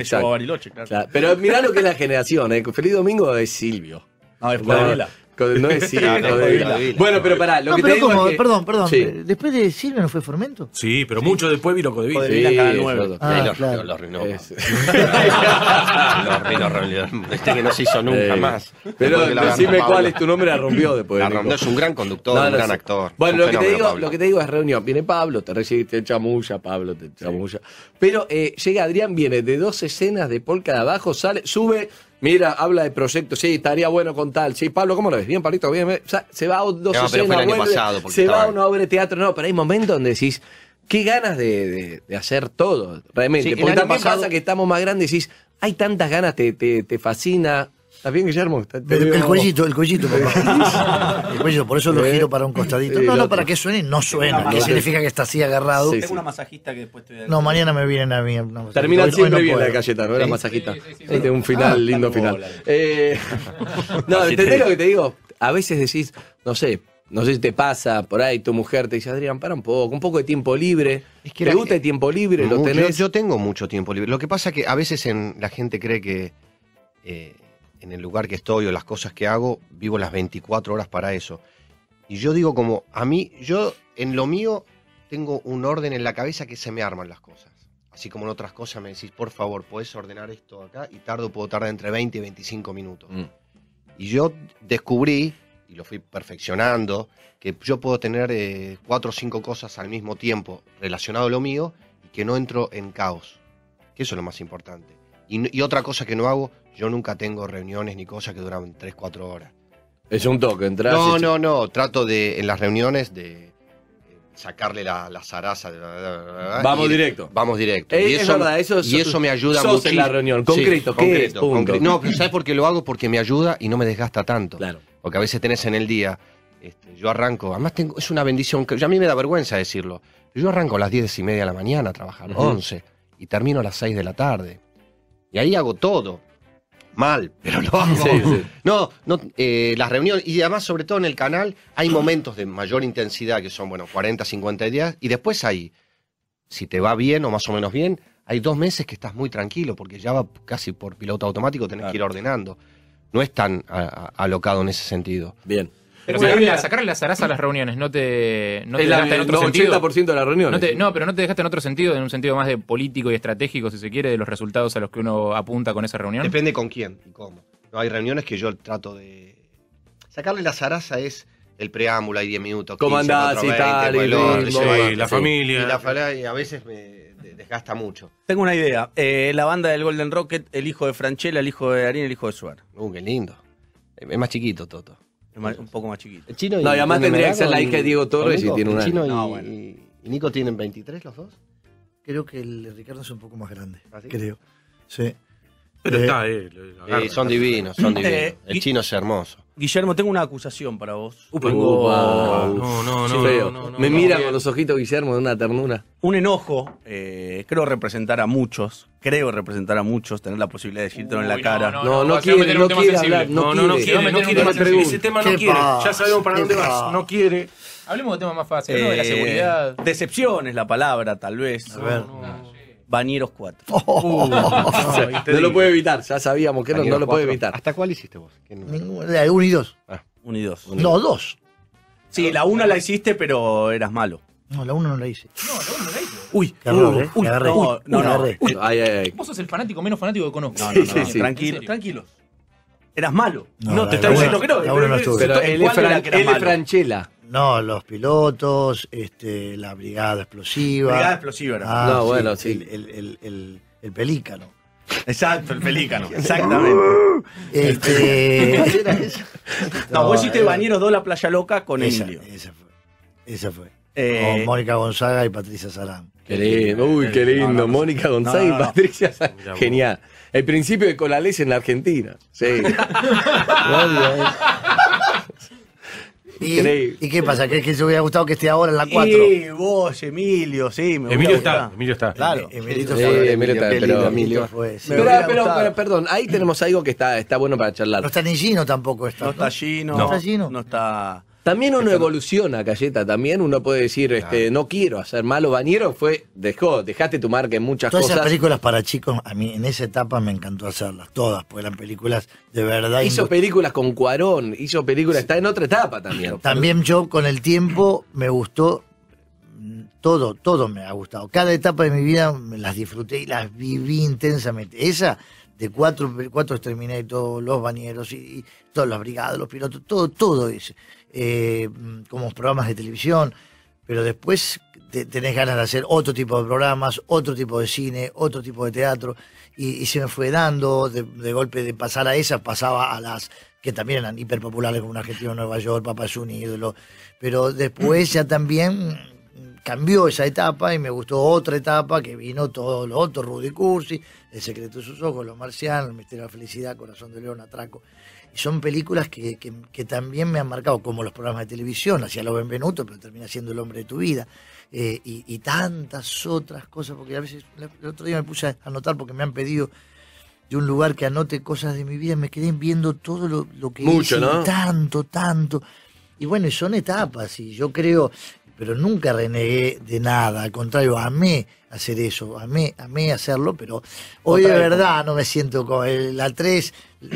claro. Pero mirá lo que es la generación. ¿eh? Feliz Domingo es Silvio. No, es No, Codevila. No es Codevila. Codevila. Bueno, pero pará, lo No, que te pero digo ¿cómo? es que- Perdón, perdón. Sí. eh, Después de Silvia no fue Formento. Sí, pero mucho después vino Codevila. En Canal Sí, 9. eso- Y ahí Ah, lo- claro. lo arruinó. es- Lo arruinó, arruinó. Este que no se hizo nunca Eh, más. Pero Después que la decime cuál es tu nombre, la rompió después. La Nico. es un gran conductor, No, un no gran sé. actor. Bueno, lo que, te digo, lo que te digo es reunión. Viene Pablo, te recibe, te chamulla, Pablo, te chamulla. Pero eh, llega Adrián, viene de dos escenas de polka de abajo, sale, sube, mira, habla de proyectos, sí, estaría bueno con tal. Sí, Pablo, ¿cómo lo ves? Bien, Palito, bien. bien. O sea, se va a dos No, pero fue escenas, el año vuelve, pasado, se va a una obra de teatro. No, pero hay momentos donde decís, qué ganas de, de- de hacer todo, realmente. Sí, Porque año también pasado- pasa que estamos más grandes y decís, hay tantas ganas, te, te, te fascina. ¿Estás bien, Guillermo? Te- te El, cuellito, el cuellito, papá. El cuellito, por eso lo giro para un costadito. No, no, para que suene, no suena. Que significa que está así agarrado. Sí, Tengo una masajista que después te voy a No, mañana me vienen a mí. Terminan Hoy- hoy siempre no bien puedo. la galleta, ¿no? La Sí. masajita. Sí, sí, sí, sí. Este, un final, Ah, lindo final. bola. Eh, no, ¿entendés te- lo que te digo? A veces decís, no sé, no sé si te pasa por ahí, tu mujer te dice, Adrián, para un poco, un poco de tiempo libre. Es que ¿Te gusta el tiempo libre? ¿Lo yo- tenés? Yo, tengo mucho tiempo libre. Lo que pasa es que a veces en, la gente cree que eh, en el lugar que estoy o las cosas que hago, vivo las 24 horas para eso. Y yo digo como, a mí, yo en lo mío tengo un orden en la cabeza que se me arman las cosas. Así como en otras cosas me decís, por favor, podés ordenar esto acá y tardo, puedo tardar entre 20 y 25 minutos. Mm. Y yo descubrí, y lo fui perfeccionando, que yo puedo tener eh, cuatro o cinco cosas al mismo tiempo relacionado a lo mío y que no entro en caos. Que eso es lo más importante. Y, y otra cosa que no hago, yo nunca tengo reuniones ni cosas que duran 3, 4 horas. Es un toque, entras. No, y- no, no. Trato de, en las reuniones, de eh, sacarle la, la zaraza. de- Vamos y- directo. Vamos directo. Eh, y es eso, verdad, eso y eso me ayuda mucho. en la reunión. Concreto, ¿qué es? Punto. No, pero ¿sabes por qué lo hago? Porque me ayuda y no me desgasta tanto. Claro. Porque a veces tenés en el día, este, yo arranco, además tengo, es una bendición, que a mí me da vergüenza decirlo. Yo arranco a las 10 y media de la mañana a trabajar, Ujú. 11, y termino a las 6 de la tarde. Y ahí hago todo. Mal, pero lo hago. Sí, sí. No, no eh, las reuniones, y además, sobre todo en el canal, hay momentos de mayor intensidad que son, bueno, 40, 50 días, y después hay, si te va bien o más o menos bien, hay dos meses que estás muy tranquilo, porque ya va casi por piloto automático, tenés que ir ordenando. No es tan a- a- alocado en ese sentido. Bien. Pero sacarle, sacarle la zaraza a las reuniones no te, no te la, desgasta en otro no, sentido. 80% de las reuniones. No, te- no, pero no te dejaste en otro sentido, en un sentido más de político y estratégico, si se quiere, de los resultados a los que uno apunta con esa reunión. Depende con quién y cómo. No, hay reuniones que yo trato de. Sacarle la zaraza es el preámbulo, hay 10 minutos. ¿Cómo 15, andás otro y 20, tal, y la sí. familia. Y la familia y a veces me de- desgasta mucho. Tengo una idea. Eh, la banda del Golden Rocket, el hijo de Franchella, el hijo de Darín, el hijo de Suar. Uh, qué lindo. Es más chiquito, Toto. Es más- un poco más chiquito. El chino No, y además tendría que ser la hija de Diego Torres y Nico. tiene un El chino y, No, bueno. y- y Nico tienen 23 los dos. Creo que el Ricardo es un poco más grande. ¿Ah? Creo. Sí. Pero Eh, está, eh. Eh, son divinos, son divinos. Eh, el y- chino es hermoso. Guillermo, tengo una acusación para vos. Upa. Tengo Upa. No, no, no, feo. no, no, Me no, mira no. con los ojitos Guillermo de una ternura. un enojo. eh, creo representar a muchos. Creo representar a muchos. Tener la posibilidad de decírtelo en la Uy, cara. no, No, no, va a quiere, meter un no tema quiere sensible. hablar. No, no, no quiere. no quiere. Ese tema no ¿Qué quiere. pasa? Ya sabemos para ¿Qué dónde vas. No quiere. Hablemos de temas más fáciles, ¿no? De la Eh, seguridad. Decepción es la palabra, tal vez. A ver. Bañeros 4. No lo puede evitar, ya sabíamos que no, no lo puede evitar. ¿Hasta cuál hiciste vos? Ninguno- de uno y dos. Un y dos. No, dos. Sí, la una la hiciste, pero eras malo. No, la uno no la hice. Uy, Qué error, uh, ¿eh? uy, Qué error. no, no, Qué no. error. Uy, Ay, ay, ay. Vos sos el fanático menos fanático que conozco. No, no, no, Sí, no, sí. tranquilo, tranquilos. Eras malo. No, la- te está la diciendo uno- que no. La uno no. Pero ¿En él es? Franchella. No, los pilotos, este, la brigada explosiva. Brigada explosiva era. Ah, No, bueno, sí. El, el, el, el- el pelícano. Exacto, el pelícano. Exactamente. Este, No, vos hiciste era- Bañeros 2 La Playa Loca con esa, Emilio. esa fue. Esa fue. Eh, Con Mónica Gonzaga y Patricia Sarán. Qué lindo, uy, qué lindo. No, no, no. Mónica González No, no, y. Patricia Sa- Mirá vos. Genial. El principio de Colales en la Argentina. Sí. ¿Y, Increíble. ¿Y qué pasa? ¿Crees que se hubiera gustado que esté ahora en la 4? Y vos, Emilio, sí, me Emilio está. Emilio está. Claro. Emilito Sí, Emilio está, pero- Emilio. fue, sí. Pero, pero, pero, perdón, ahí tenemos algo que está, está bueno para charlar. No está ni Gino tampoco. Está, No está Gino. ¿No está Gino? No está. También uno evoluciona, Cayeta. También uno puede decir, este, no quiero hacer malo. Bañero fue, dejó, dejaste tu marca en muchas Todas esas cosas. películas para chicos, a mí en esa etapa me encantó hacerlas, todas, porque eran películas de verdad. Hizo películas con Cuarón, hizo películas, está en otra etapa también. También yo con el tiempo me gustó todo, todo me ha gustado. Cada etapa de mi vida me las disfruté y las viví intensamente. Esa de cuatro, cuatro Terminator, los bañeros y, y todas las brigadas, los pilotos, todo, todo eso. Eh, como programas de televisión, pero después te- tenés ganas de hacer otro tipo de programas, otro tipo de cine, otro tipo de teatro, y, se me fue dando, de, golpe de pasar a esas, pasaba a las que también eran hiperpopulares como un argentino en Nueva York, Papá es un ídolo, pero después ya también cambió esa etapa y me gustó otra etapa que vino todo lo otro, Rudy Cursi, El secreto de sus ojos, Los marcianos, El misterio de la felicidad, Corazón de León, Atraco. Y son películas que, que- que también me han marcado, como los programas de televisión, hacía lo Benvenuto, pero termina siendo el hombre de tu vida. eh, y, y tantas otras cosas, porque a veces, el otro día me puse a anotar porque me han pedido de un lugar que anote cosas de mi vida, me quedé viendo todo lo, lo que Mucho, hice, ¿no? tanto, tanto. Y bueno, son etapas, y yo creo, pero nunca renegué de nada, al contrario, amé hacer eso, amé, amé hacerlo, pero hoy Otra de época. verdad no me siento como el, la 3,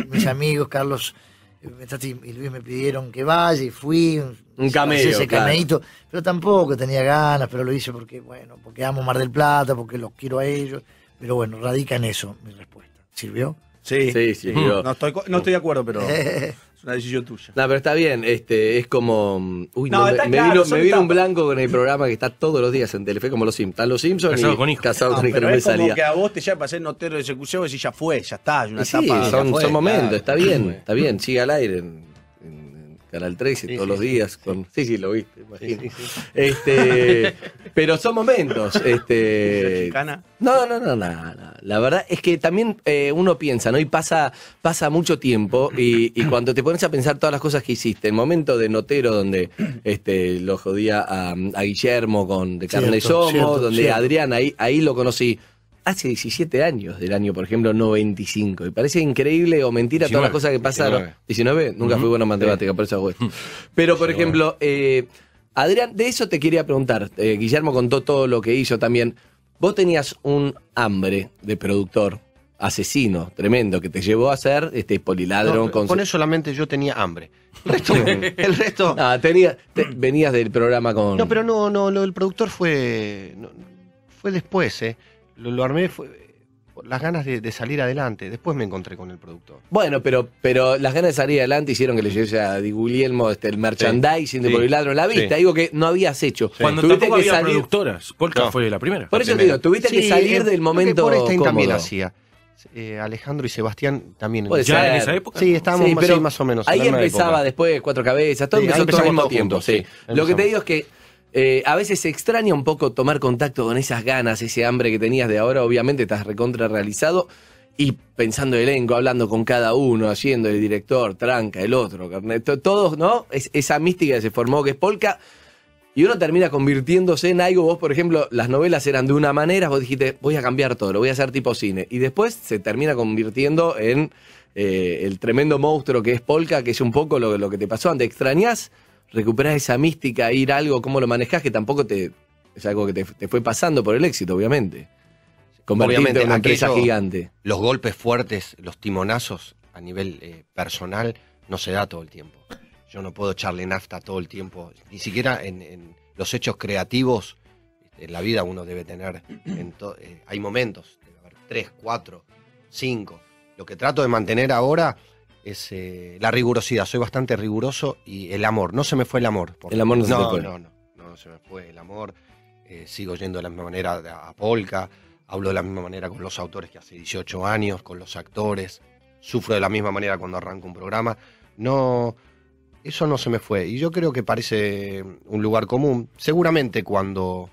mis amigos, Carlos eh, y Luis me pidieron que vaya y fui. Un camello, Ese claro. pero tampoco tenía ganas, pero lo hice porque, bueno, porque amo Mar del Plata, porque los quiero a ellos. Pero bueno, radica en eso mi respuesta. ¿Sirvió? Sí. Sí, sí, No estoy, no estoy de acuerdo, pero es una decisión tuya. No, pero está bien, este, es como. mm, Uy, No, no, me, me claro, vino, me vino un blanco con el programa que está todos los días en Telefe, como los Simpsons. Están los Simpsons Casado y con hijos. Casado No, con hijos, no me es como salía. que a vos te llama para ser notero de ejecución y decís, ya fue, ya está, hay una Y sí, etapa. son, fue, son momentos, claro. está bien, está bien, sigue al aire. Canal 13 todos los días. con, sí, sí, lo viste. Este, pero son momentos. Este, no, no, no, no, no. La verdad es que también eh, uno piensa, ¿no? Y pasa, pasa mucho tiempo y, y cuando te pones a pensar todas las cosas que hiciste, el momento de Notero donde este, lo jodía a, a Guillermo con De Carne Cierto, Somos, cierto, donde cierto. Adrián, ahí, ahí lo conocí. Hace 17 años del año, por ejemplo, 95. Y parece increíble o mentira todas las 19, cosas que pasaron. 19, nunca fui bueno en matemática, por eso hago esto. Pero, por ejemplo, eh, Adrián, de eso te quería preguntar. Eh, Guillermo contó todo lo que hizo también. Vos tenías un hambre de productor, asesino, tremendo, que te llevó a ser este poliladro No, con. Con eso solamente yo tenía hambre. El resto, el resto Ah, tenía, te- venías del programa con. No, pero no, no, lo del productor fue. no, fue después, ¿eh? Lo, lo armé fue por las ganas de, de salir adelante. Después me encontré con el productor. Bueno, pero, pero las ganas de salir adelante hicieron que le llegues a Di Guglielmo este, el merchandising de Sí. Poliladro en la vista, Sí. algo que no habías hecho. Cuando Tuviste tampoco que había salir- productoras. Polka No. fue la primera. Por eso te digo, tuviste que Sí, salir eh, del momento también cómodo. hacía. Eh, Alejandro y Sebastián también. Puede ¿Ya ser. en esa época? Sí, estábamos Sí, más, sí, más o menos. en Ahí empezaba época. después Cuatro Cabezas, todo Sí, empezó todo al mismo tiempo. juntos, sí. sí, Lo que te digo es que eh, a veces se extraña un poco tomar contacto con esas ganas, ese hambre que tenías de ahora. Obviamente estás recontra realizado y pensando elenco, hablando con cada uno, haciendo el director, tranca, el otro, carnet, to- todos, ¿no? Es, esa mística que se formó que es Polka. Y uno termina convirtiéndose en algo. Vos, por ejemplo, las novelas eran de una manera, vos dijiste, voy a cambiar todo, lo voy a hacer tipo cine. Y después se termina convirtiendo en eh, el tremendo monstruo que es Polka, que es un poco lo, lo que te pasó antes. ¿Extrañás recuperar esa mística, ir a algo, cómo lo manejás, que tampoco te es algo que te, te fue pasando por el éxito, obviamente? Convertirte Obviamente, en una empresa aquello- gigante. Los golpes fuertes, los timonazos a nivel eh, personal, no se da todo el tiempo. Yo no puedo echarle nafta todo el tiempo. Ni siquiera en, en los hechos creativos, en la vida uno debe tener. en eh, hay momentos, debe haber tres, cuatro, cinco. Lo que trato de mantener ahora es eh, la rigurosidad. Soy bastante riguroso y el amor. No se me fue el amor. El amor no se no, fue. No, no, no, no se me fue el amor. Eh, sigo yendo de la misma manera a, a Polka. Hablo de la misma manera con los autores que hace 18 años, con los actores. Sufro de la misma manera cuando arranco un programa. No, eso no se me fue. Y yo creo que parece un lugar común. Seguramente cuando,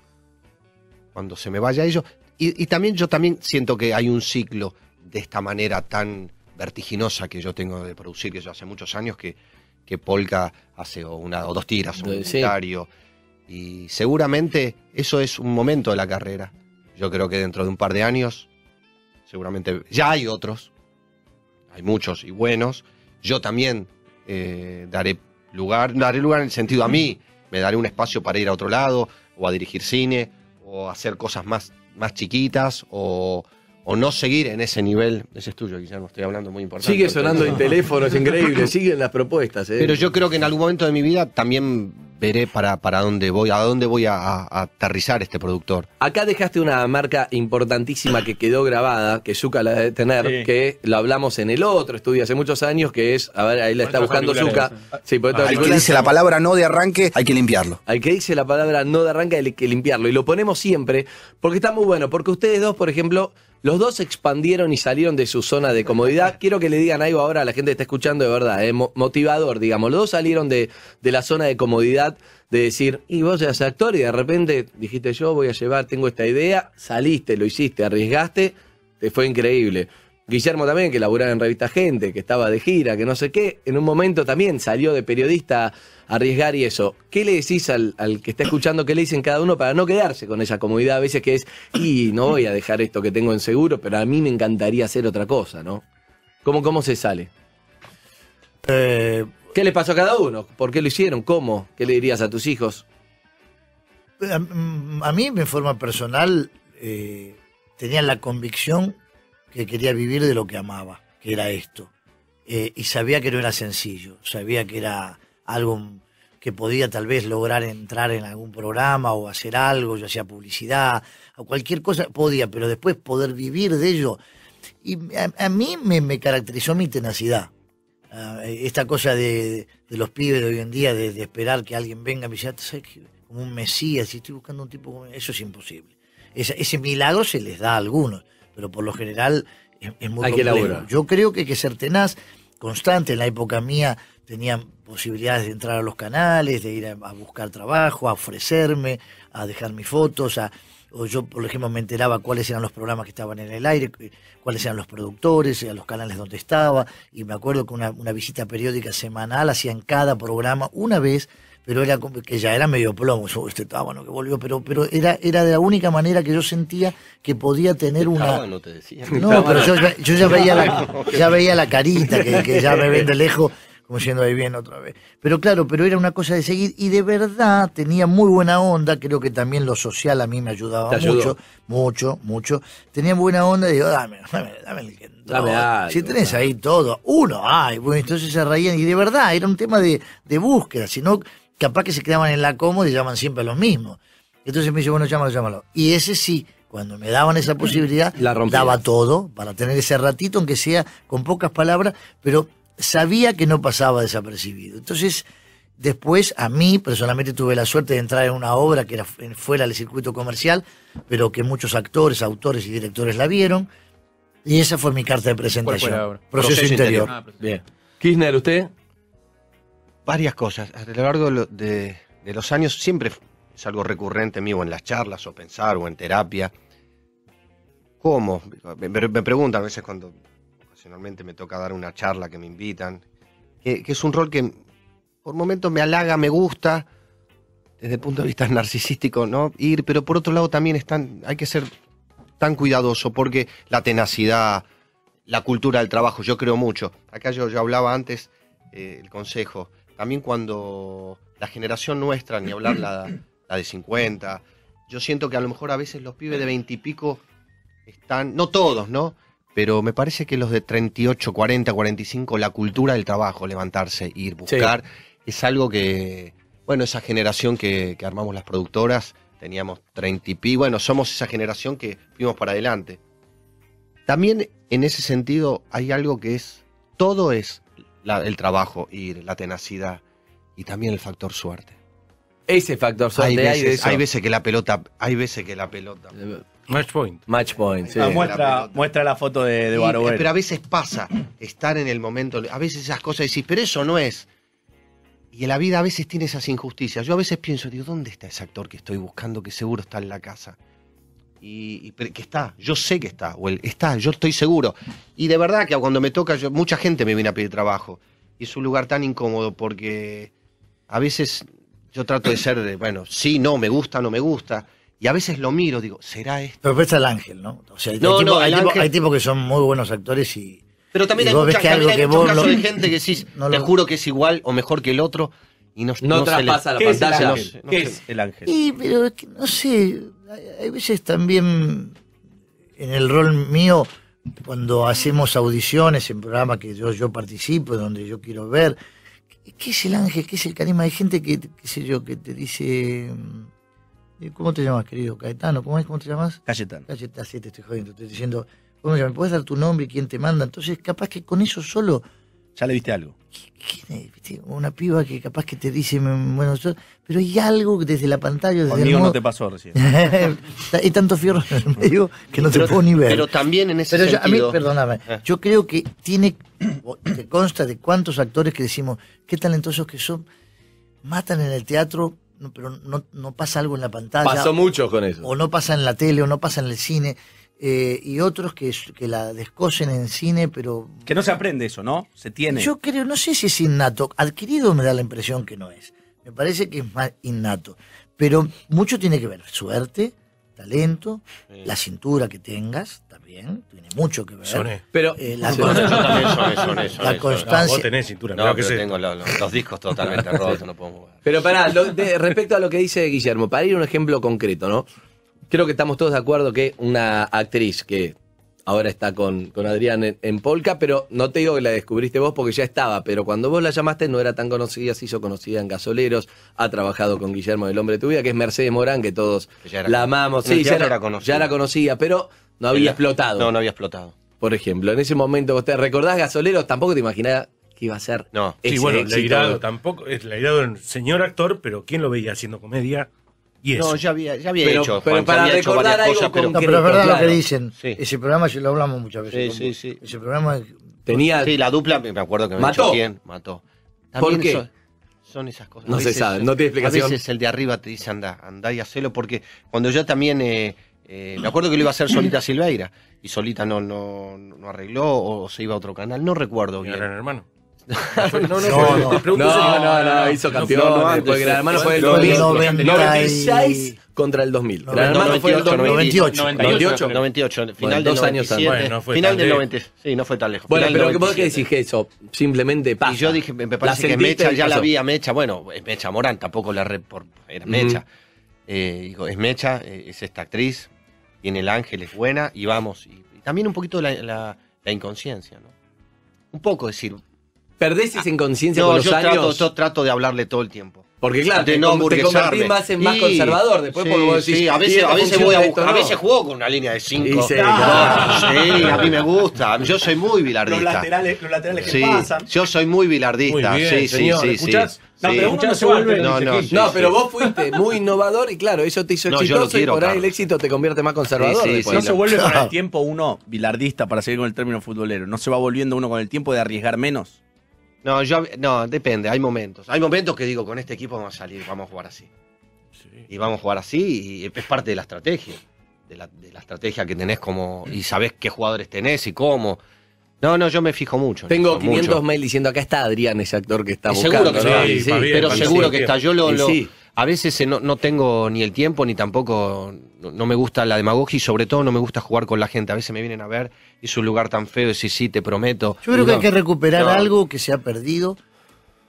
cuando se me vaya ello. Y, y también yo también siento que hay un ciclo de esta manera tan vertiginosa que yo tengo de producir, que yo hace muchos años que, que Polka hace o una o dos tiras, un Sí. comentario. Y seguramente eso es un momento de la carrera. Yo creo que dentro de un par de años, seguramente ya hay otros, hay muchos y buenos. Yo también eh, daré lugar, daré lugar en el sentido a mí, me daré un espacio para ir a otro lado, o a dirigir cine, o hacer cosas más, más chiquitas, o, o no seguir en ese nivel. Ese es tuyo, Guillermo, estoy hablando muy importante. Sigue sonando en teléfono, es increíble, siguen las propuestas. ¿eh? Pero yo creo que en algún momento de mi vida también veré para, para dónde voy, a dónde voy a, a- a aterrizar este productor. Acá dejaste una marca importantísima que quedó grabada, que Zuka la debe tener, Sí. que lo hablamos en el otro estudio hace muchos años, que es, a ver, ahí la está buscando Zuka. Sí, por estos Al que dice la palabra no de arranque, hay que limpiarlo. Al que dice la palabra no de arranca hay que limpiarlo. Y lo ponemos siempre porque está muy bueno. Porque ustedes dos, por ejemplo, los dos expandieron y salieron de su zona de comodidad. Quiero que le digan algo ahora a la gente que está escuchando de verdad, eh, mo- motivador, digamos. Los dos salieron de, de la zona de comodidad de decir, y vos eras actor y de repente dijiste yo voy a llevar, tengo esta idea, saliste, lo hiciste, arriesgaste, te fue increíble. Guillermo también, que laburaba en Revista Gente, que estaba de gira, que no sé qué, en un momento también salió de periodista a arriesgar y eso. ¿Qué le decís al, al que está escuchando, qué le dicen cada uno para no quedarse con esa comodidad a veces que es, y no voy a dejar esto que tengo en seguro, pero a mí me encantaría hacer otra cosa, ¿no? ¿Cómo, cómo se sale? Eh, ¿Qué le pasó a cada uno? ¿Por qué lo hicieron? ¿Cómo? ¿Qué le dirías a tus hijos? a, a mí, de forma personal, eh, tenía la convicción que quería vivir de lo que amaba, que era esto. Eh, y sabía que no era sencillo, sabía que era algo que podía tal vez lograr entrar en algún programa o hacer algo, ya sea publicidad o cualquier cosa, podía, pero después poder vivir de ello. Y a, mí me, caracterizó mi tenacidad. Ah, esta cosa de, los pibes de hoy en día, de, esperar que alguien venga y me diga, ¿sabes qué? como un mesías, y estoy buscando un tipo. Eso es imposible. Ese milagro se les da a algunos, pero por lo general es, es muy Hay complejo. Yo creo que hay que ser tenaz. constante. En la época mía tenían posibilidades de entrar a los canales, de ir a, a buscar trabajo, a ofrecerme, a dejar mis fotos, a, o yo, por ejemplo, me enteraba cuáles eran los programas que estaban en el aire, cu- cuáles eran los productores, a los canales donde estaba, y me acuerdo que una, una visita periódica semanal hacían cada programa una vez, pero era como que ya era medio plomo, este tábano que volvió, pero, pero era, era de la única manera que yo sentía que podía tener una... Ah, no te decía. No, pero yo, ya- yo ya veía la, ya veía la carita que, que ya me ven de lejos, como siendo ahí bien otra vez. Pero claro, pero era una cosa de seguir y de verdad tenía muy buena onda, creo que también lo social a mí me ayudaba mucho, mucho, mucho. Tenía buena onda y digo, dame, dame, dame el que. Dame algo, Si tenés ahí todo, uno, ay, bueno, entonces se reían y de verdad era un tema de, de búsqueda, sino capaz que se quedaban en la cómoda y llaman siempre a los mismos. Entonces me dice, bueno, llámalo, llámalo. Y ese sí, cuando me daban esa posibilidad, La daba todo para tener ese ratito, aunque sea con pocas palabras, pero sabía que no pasaba desapercibido. Entonces, después a mí personalmente tuve la suerte de entrar en una obra que era fu- fuera del circuito comercial, pero que muchos actores, autores y directores la vieron. Y esa fue mi carta de presentación. la obra? Proceso, Proceso interior. Ah, Bien. Kirchner, ¿usted? Varias cosas. A lo largo de, de- los años siempre es algo recurrente mío en las charlas o pensar o en terapia. ¿Cómo? Me, preguntan a veces cuando ocasionalmente me toca dar una charla que me invitan, que, que es un rol que por momentos me halaga, me gusta, desde el punto de vista narcisístico, ¿no? Ir, pero por otro lado también están, hay que ser tan cuidadoso porque la tenacidad, la cultura del trabajo, yo creo mucho. Acá yo, yo hablaba antes, eh, el consejo, también cuando la generación nuestra, ni hablar la, la de 50, yo siento que a lo mejor a veces los pibes de 20 y pico están, no todos, ¿no? Pero me parece que los de 38, 40, 45, la cultura del trabajo, levantarse, ir, buscar, es algo que, bueno, esa generación que, que armamos las productoras, teníamos 30 y pico, bueno, somos esa generación que fuimos para adelante. También en ese sentido hay algo que es, todo es la- el trabajo, ir, la tenacidad y también el factor suerte. Ese factor Hay suerte hay de veces, eso. hay veces que la pelota, hay veces que la pelota. Match point. Match point, sí. Ah, la muestra, pelota. muestra la foto de, de Y, Barovero. pero a veces pasa estar en el momento, a veces esas cosas decís, pero eso no es. Y en la vida a veces tiene esas injusticias. Yo a veces pienso, digo, ¿dónde está ese actor que estoy buscando que seguro está en la casa? Y, que está, yo sé que está, o él está, yo estoy seguro. Y de verdad que cuando me toca, yo, mucha gente me viene a pedir trabajo. Y es un lugar tan incómodo porque a veces yo trato de ser, de, bueno, sí, no, me gusta, no me gusta. Y a veces lo miro, digo, ¿será esto? Pero presta el ángel, ¿no? O sea, hay, No, tipos, no, hay el ángel- hay tipos que son muy buenos actores y. Pero también y hay, ves mucha- que también hay que muchos casos lo- de gente que decís, no te lo- juro que es igual o mejor que el otro y no, No se le- traspasa la ¿Qué es el pantalla. ángel? no ¿Qué es el ángel? Y, pero es que, no sé, hay, veces también en el rol mío, cuando hacemos audiciones en programas que yo, yo participo, donde yo quiero ver, ¿qué, es el ángel? ¿Qué es el carisma? Hay gente que, qué sé yo, que te dice, mm, ¿cómo te llamas, querido Caetano? ¿Cómo es? ¿Cómo te llamas? Cayetano. Cayetano, sí, te estoy jodiendo, te estoy diciendo, ¿cómo te llamas? ¿Me puedes dar tu nombre y quién te manda? Entonces, capaz que con eso solo Ya le viste algo. ¿Quién es? ¿Viste? Una piba que capaz que te dice, bueno, yo- pero hay algo desde la pantalla, desde el Conmigo no te pasó recién. hay tanto fierro en el medio que no te puedo ni ver. Pero también en ese Pero yo- a mí, sentido. perdóname, Eh. yo creo que tiene, te consta de cuántos actores que decimos, qué talentosos que son, matan en el teatro, pero no, no pasa algo en la pantalla, Pasó mucho con eso. o no pasa en la tele, o no pasa en el cine, eh, y otros que, que la descosen en cine, pero Que no se aprende eso, ¿no? Se tiene. yo creo, no sé si es innato. Adquirido me da la impresión que no es. Me parece que es más innato. Pero mucho tiene que ver. Suerte, talento, la cintura que tengas también. Tiene mucho que ver. Soné. Pero Eh, la, Sí. con- Yo también son eso, son eso, la constancia. vos tenés cintura, No, que pero tengo lo- lo- los discos totalmente rotos, no puedo mover. Pero pará, lo- de- respecto a lo que dice Guillermo, para ir a un ejemplo concreto, ¿no? Creo que estamos todos de acuerdo que una actriz que ahora está con, con Adrián en, en Polka, pero no te digo que la descubriste vos porque ya estaba, pero cuando vos la llamaste no era tan conocida, se hizo conocida en Gasoleros, ha trabajado con Guillermo, el hombre de tu vida, que es Mercedes Morán, que todos Que ya era la amamos. Sí, ya teatro era, era conocida. ya era conocida, pero no había La- explotado. No, no había explotado. Por ejemplo, en ese momento vos te recordás Gasoleros, tampoco te imaginabas que iba a ser No. ese Sí, bueno, éxito. Leirado tampoco, es Leirado era un señor actor, pero ¿quién lo veía haciendo comedia? Y eso. No, ya había, ya había Pero- hecho. pero Juan, para había recordar algo cosas, pero- No, concreto. pero es verdad lo que dicen. Sí. Ese programa, lo hablamos muchas veces. Sí, sí, sí. Ese programa Tenía. Sí, la dupla, me acuerdo que me ¿Mató? echó quién, mató. ¿Por qué? Son, son esas cosas. No A se sabe, no tiene explicación. A veces el de arriba te dice anda, anda y hacelo, porque cuando yo también, eh, eh, me acuerdo que lo iba a hacer Solita Silveira, y Solita no, no, no arregló o se iba a otro canal, no recuerdo bien. gran hermano. No, no. No, no, no, hizo campeón. no, no, después antes, Gran Hermano fue el no, 2000. no, 96 contra el 2000. Gran Hermano fue el 98. 98. 98, final dos del años 97, antes. Final del lejos. 90, sí, no fue tan lejos. Bueno, pero ¿vos qué 97. decís eso simplemente pasa? Y yo dije, me parece que Mecha, ya la vi a Mecha, bueno, es Mecha Morán, tampoco la por, era Mecha. Eh, digo, es Mecha, eh, es esta actriz, tiene el ángel, es buena, y vamos. Y, también un poquito la, la- la inconsciencia, ¿no? Un poco decir, ¿Perdés esa inconsciencia no, con los yo trato, años? yo trato de hablarle todo el tiempo. Porque claro, de te, no te convertís más en más conservador. Después sí, porque vos decís, sí, a "Y veces, a veces voy a buscar, a no". veces juego con una línea de 5. Y sí, sí, a mí me gusta. Yo soy muy bilardista. Los laterales, los laterales que pasan. yo soy muy bilardista. Muy bien, sí, señor. sí, sí, ¿Escuchás? sí. No, pero uno no se vuelve- No, dice no, Gil. sí, No, sí. pero vos fuiste muy innovador y claro, eso te hizo exitoso quiero, y por ahí el éxito te convierte más conservador. Sí, sí, después. No se vuelve con el tiempo uno bilardista, para seguir con el término futbolero. No se va volviendo uno con el tiempo de arriesgar menos. No, yo, no, depende, hay momentos. Hay momentos que digo, con este equipo vamos a salir, vamos a jugar así. Y vamos a jugar así, y es parte de la estrategia. De la, de la estrategia que tenés como. Y sabés qué jugadores tenés y cómo. No, no, yo me fijo mucho. en Tengo eso, 500 mucho. mails diciendo acá está Adrián, ese actor que está Y buscando. seguro que ¿no? está, Sí, sí, más bien, pero seguro que está. Yo lo, lo- sí. a veces eh, no, no tengo ni el tiempo ni tampoco no, no me gusta la demagogia y sobre todo no me gusta jugar con la gente. A veces me vienen a ver y es un lugar tan feo y sí, sí, te prometo. Yo creo que hay que recuperar No. algo que se ha perdido,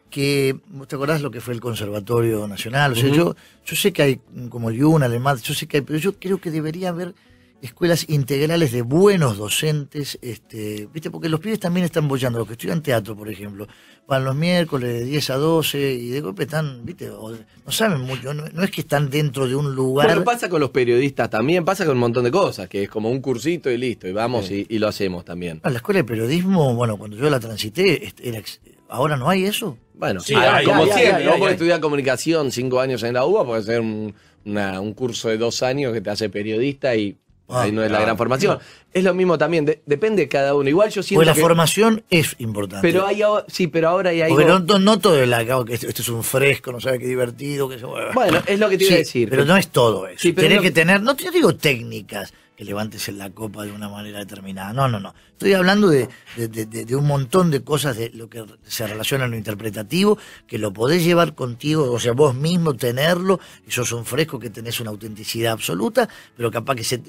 que, ¿vos ¿te acordás lo que fue el Conservatorio Nacional? O sea, yo, yo sé que hay como el IUN, además, yo sé que hay, pero yo creo que debería haber escuelas integrales de buenos docentes, este, ¿viste? Porque los pibes también están bollando, los que estudian teatro, por ejemplo, van los miércoles de 10 a 12 y de golpe están, ¿viste? O- no saben mucho, no, no es que están dentro de un lugar... Bueno, pasa con los periodistas también, pasa con un montón de cosas, que es como un cursito y listo, y vamos y, y lo hacemos también. Ah, La escuela de periodismo, bueno, cuando yo la transité, este, era ex- ahora no hay eso. Bueno, Sí, hay, como hay, siempre, hay, podés hay. estudiar comunicación cinco años en la UBA, puede ser un, una- un curso de dos años que te hace periodista y Ah, ahí no es la claro. gran formación. Es lo mismo también, de- depende de cada uno. Igual yo siento Porque la que- formación es importante. Pero hay, ahora- sí, pero ahora hay algo... Porque no, no, todo es la que esto, esto es un fresco, no sabe qué divertido, que Bueno, es lo que te iba a decir. Pero no es todo eso. Sí, Tenés que tener, no te digo técnicas, que levantes en la copa de una manera determinada. No, no, no. Estoy hablando de, de- de- de- de un montón de cosas de lo que se relaciona a lo interpretativo, que lo podés llevar contigo, o sea, vos mismo tenerlo, y sos un fresco que tenés una autenticidad absoluta, pero capaz que se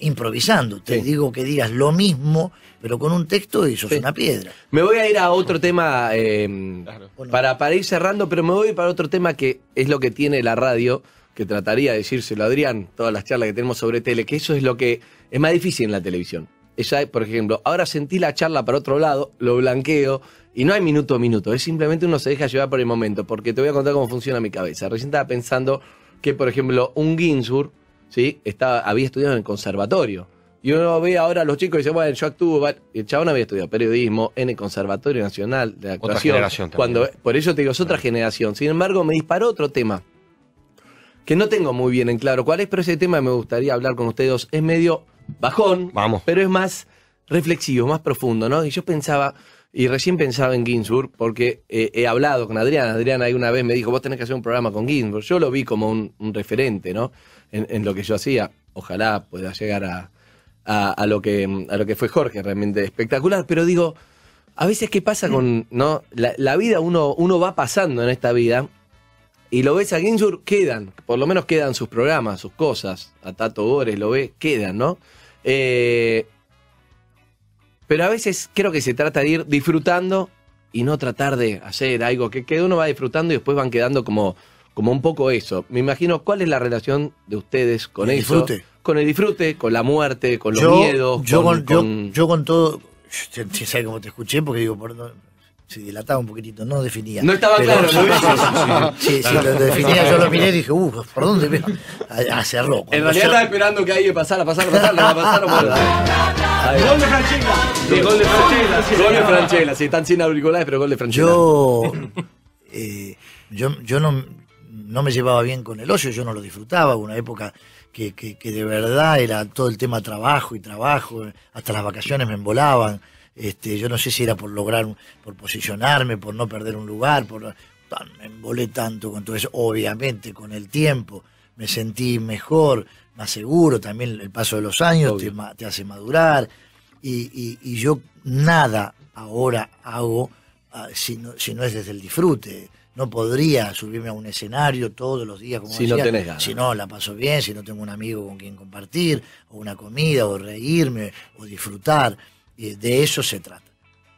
improvisando. Te Sí. digo que digas lo mismo, pero con un texto y sos Sí. una piedra. Me voy a ir a otro tema eh, para, para ir cerrando, pero me voy para otro tema que es lo que tiene la radio, que trataría de decírselo a Adrián, todas las charlas que tenemos sobre tele, que eso es lo que es más difícil en la televisión. Ella, por ejemplo, ahora sentí la charla para otro lado, lo blanqueo, y no hay minuto a minuto, es simplemente uno se deja llevar por el momento, porque te voy a contar cómo funciona mi cabeza. Recién estaba pensando que, por ejemplo, un Ginsburg, ¿sí? Estaba, había estudiado en el conservatorio. Y uno ve ahora a los chicos y dice, bueno, yo actúo. El chabón había estudiado periodismo en el Conservatorio Nacional de Actuación. generación también. Cuando, por eso te digo, es otra generación. Sin embargo, me disparó otro tema que no tengo muy bien en claro cuál es, pero ese tema me gustaría hablar con ustedes. Es medio bajón, Vamos. pero es más reflexivo, más profundo, ¿no? Y yo pensaba, y recién pensaba en Ginsburg, porque eh, he hablado con Adrián. Adrián ahí una vez me dijo, vos tenés que hacer un programa con Ginsburg. Yo lo vi como un, referente, ¿no? En, lo que yo hacía. Ojalá pueda llegar a, a, lo que, a lo que fue Jorge, realmente espectacular. Pero digo, a veces, ¿qué pasa con, no? La, vida, uno, uno va pasando en esta vida y lo ves a Ginsburg, quedan, por lo menos quedan sus programas, sus cosas. A Tato Bores lo ves, quedan, ¿no? Eh, pero a veces creo que se trata de ir disfrutando y no tratar de hacer algo que, que uno va disfrutando y después van quedando como, como un poco eso. Me imagino cuál es la relación de ustedes con El eso. disfrute. Con el disfrute, con la muerte, con los yo, miedos. Yo con, con, yo- con- yo con todo. ¿Sabes cómo te escuché? Porque digo, por, se dilataba un poquitito, no definía. No estaba Pero- claro, ¿no? Sí, sí, lo definía, yo lo miré y dije, uh, ¿por dónde? veo? Ah, cerró. En realidad yo- estaba esperando que alguien pasara, pasara, pasara, no va a pasar, bueno, dale. Ahí va. ¡Gol de Franchella! Sí, gol de Franchella, sí, gol de Franchella, sí, están sin auriculares, pero gol de Franchella. Yo, eh, yo, yo no, no me llevaba bien con el ocio, yo no lo disfrutaba, una época que, que, que de verdad era todo el tema trabajo y trabajo, hasta las vacaciones me embolaban. Este, yo no sé si era por lograr, por posicionarme, por no perder un lugar, por me embolé tanto con todo eso. Obviamente, con el tiempo me sentí mejor, más seguro. También el paso de los años te, hace madurar. Y, y- y yo nada ahora hago ah, si, no, si no es desde el disfrute. No podría subirme a un escenario todos los días como Si no decía, tenés ganas. Si no, la paso bien, si no tengo un amigo con quien compartir, o una comida, o reírme, o disfrutar. Y de eso se trata.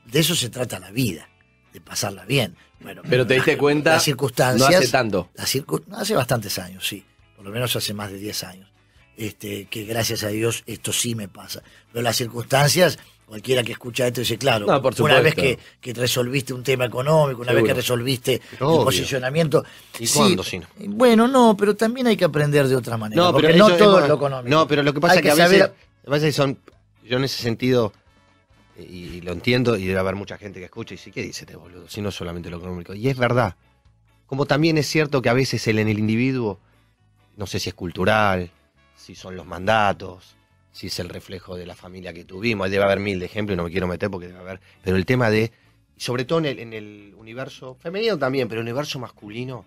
De eso se trata la vida, de pasarla bien. Bueno, Pero te diste cuenta, las circunstancias. no hace tanto. circu- hace bastantes años, sí. Por lo menos hace más de 10 años. Este, que gracias a Dios esto sí me pasa. Pero las circunstancias, cualquiera que escucha esto dice, claro, No, por una vez que, que resolviste un tema económico, una Seguro. vez que resolviste Obvio. el posicionamiento. ¿Y sí, cuándo, si no? Bueno, no, pero también hay que aprender de otra manera. No, pero porque no eso es todo es lo económico. No, pero lo que pasa Hay es que, a veces, saber- a veces son, yo en ese sentido, y, y lo entiendo, y debe haber mucha gente que escucha y dice, ¿qué dice este boludo? Si no solamente lo económico. Y es verdad. Como también es cierto que a veces el, en el individuo, no sé si es cultural, si son los mandatos, si es el reflejo de la familia que tuvimos, debe haber mil de ejemplos, no me quiero meter porque debe haber, pero el tema de, sobre todo en el, en el universo femenino también, pero el universo masculino,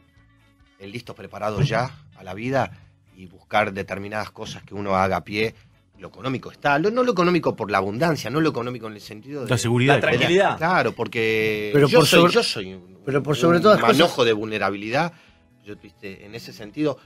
el listos preparados ya a la vida y buscar determinadas cosas que uno haga a pie. Lo económico está, lo- no lo económico por la abundancia, no lo económico en el sentido de La seguridad. La tranquilidad. Claro, porque Pero yo, por soy, sobre- yo soy un, pero por sobre un manojo cosas- de vulnerabilidad. Yo, viste, en ese sentido,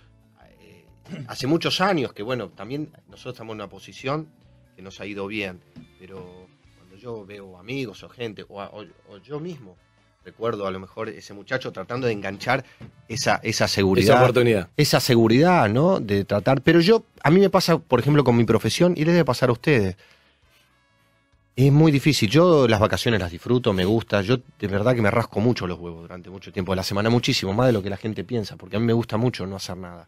eh, hace muchos años que, bueno, también nosotros estamos en una posición que nos ha ido bien, pero cuando yo veo amigos o gente, o, a- o- o yo mismo, recuerdo a lo mejor ese muchacho tratando de enganchar esa, esa seguridad Esa oportunidad. esa seguridad, ¿no? De tratar. Pero yo, a mí me pasa, por ejemplo, con mi profesión, y le debe pasar a ustedes. Es muy difícil. Yo las vacaciones las disfruto, me gusta. Yo de verdad que me rasco mucho los huevos durante mucho tiempo de la semana, muchísimo, más de lo que la gente piensa, porque a mí me gusta mucho no hacer nada.